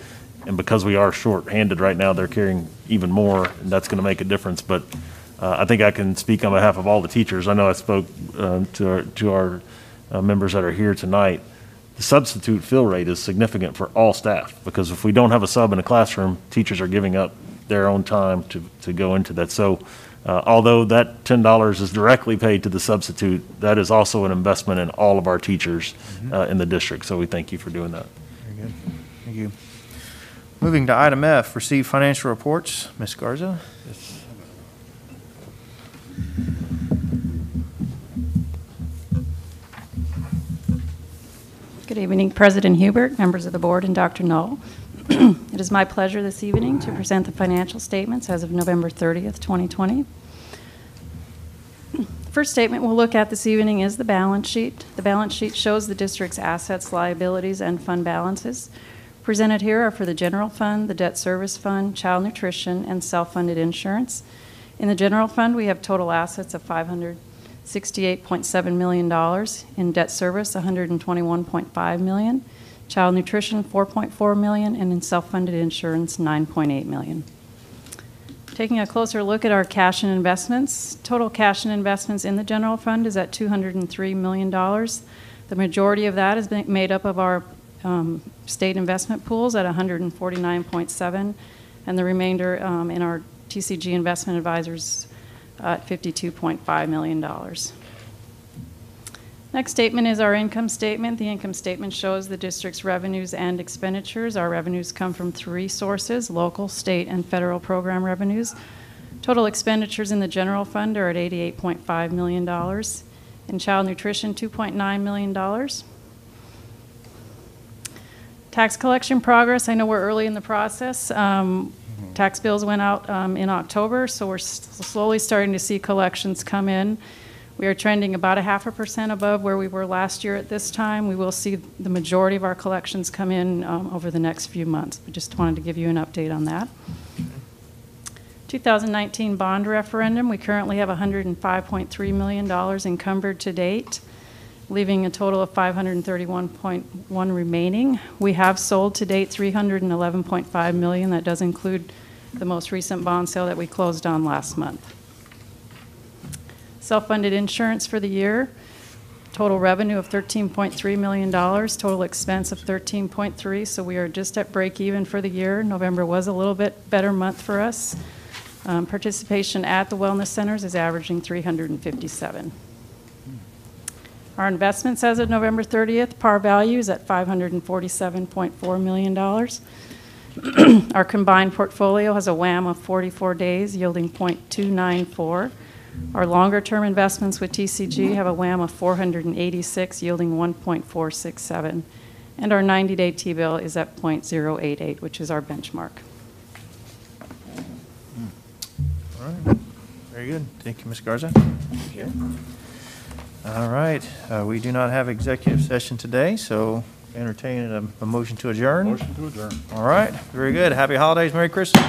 and because we are short-handed right now, they're carrying even more, and that's going to make a difference. But uh, I think I can speak on behalf of all the teachers. I know I spoke um, to our, to our uh, members that are here tonight. The substitute fill rate is significant for all staff, because if we don't have a sub in a classroom, teachers are giving up their own time to, to go into that. So uh, although that $10 is directly paid to the substitute, that is also an investment in all of our teachers uh, in the district. So we thank you for doing that. Very good, thank you. Moving to item F, receive financial reports. Ms. Garza? Yes. Good evening, President Hubert, members of the board, and Dr. Null. It is my pleasure this evening to present the financial statements as of November 30th, 2020. The First statement we'll look at this evening is the balance sheet. The balance sheet shows the district's assets, liabilities, and fund balances. Presented here are for the general fund, the debt service fund, child nutrition, and self-funded insurance. In the general fund, we have total assets of $568.7 million. In debt service, 121.5 million. Child nutrition, 4.4 million, and in self-funded insurance, 9.8 million. Taking a closer look at our cash and investments, total cash and investments in the general fund is at $203 million. The majority of that is made up of our um, state investment pools at 149.7, and the remainder um, in our TCG investment advisors at $52.5 million. Next statement is our income statement. The income statement shows the district's revenues and expenditures. Our revenues come from three sources, local, state, and federal program revenues. Total expenditures in the general fund are at $88.5 million. In child nutrition, $2.9 million. Tax collection progress, I know we're early in the process. Um, Tax bills went out um, in October, so we're s- slowly starting to see collections come in. We are trending about a half a percent above where we were last year at this time. We will see the majority of our collections come in um, over the next few months. We just wanted to give you an update on that. 2019 bond referendum, we currently have $105.3 million encumbered to date, leaving a total of 531.1 remaining. We have sold to date 311.5 million. That does include the most recent bond sale that we closed on last month. Self-funded insurance for the year, total revenue of $13.3 million, total expense of $13.3, so we are just at break even for the year. November was a little bit better month for us. Um, Participation at the wellness centers is averaging 357. Our investments as of November 30th, par value is at $547.4 million. Our combined portfolio has a WAM of 44 days yielding .294. Our longer-term investments with TCG have a WAM of 486 yielding 1.467. And our 90-day T-bill is at .088, which is our benchmark. All right, very good. Thank you, Ms. Garza. All right, uh, we do not have executive session today, so entertain a, a motion to adjourn. Motion to adjourn. All right, very good. Happy holidays, Merry Christmas.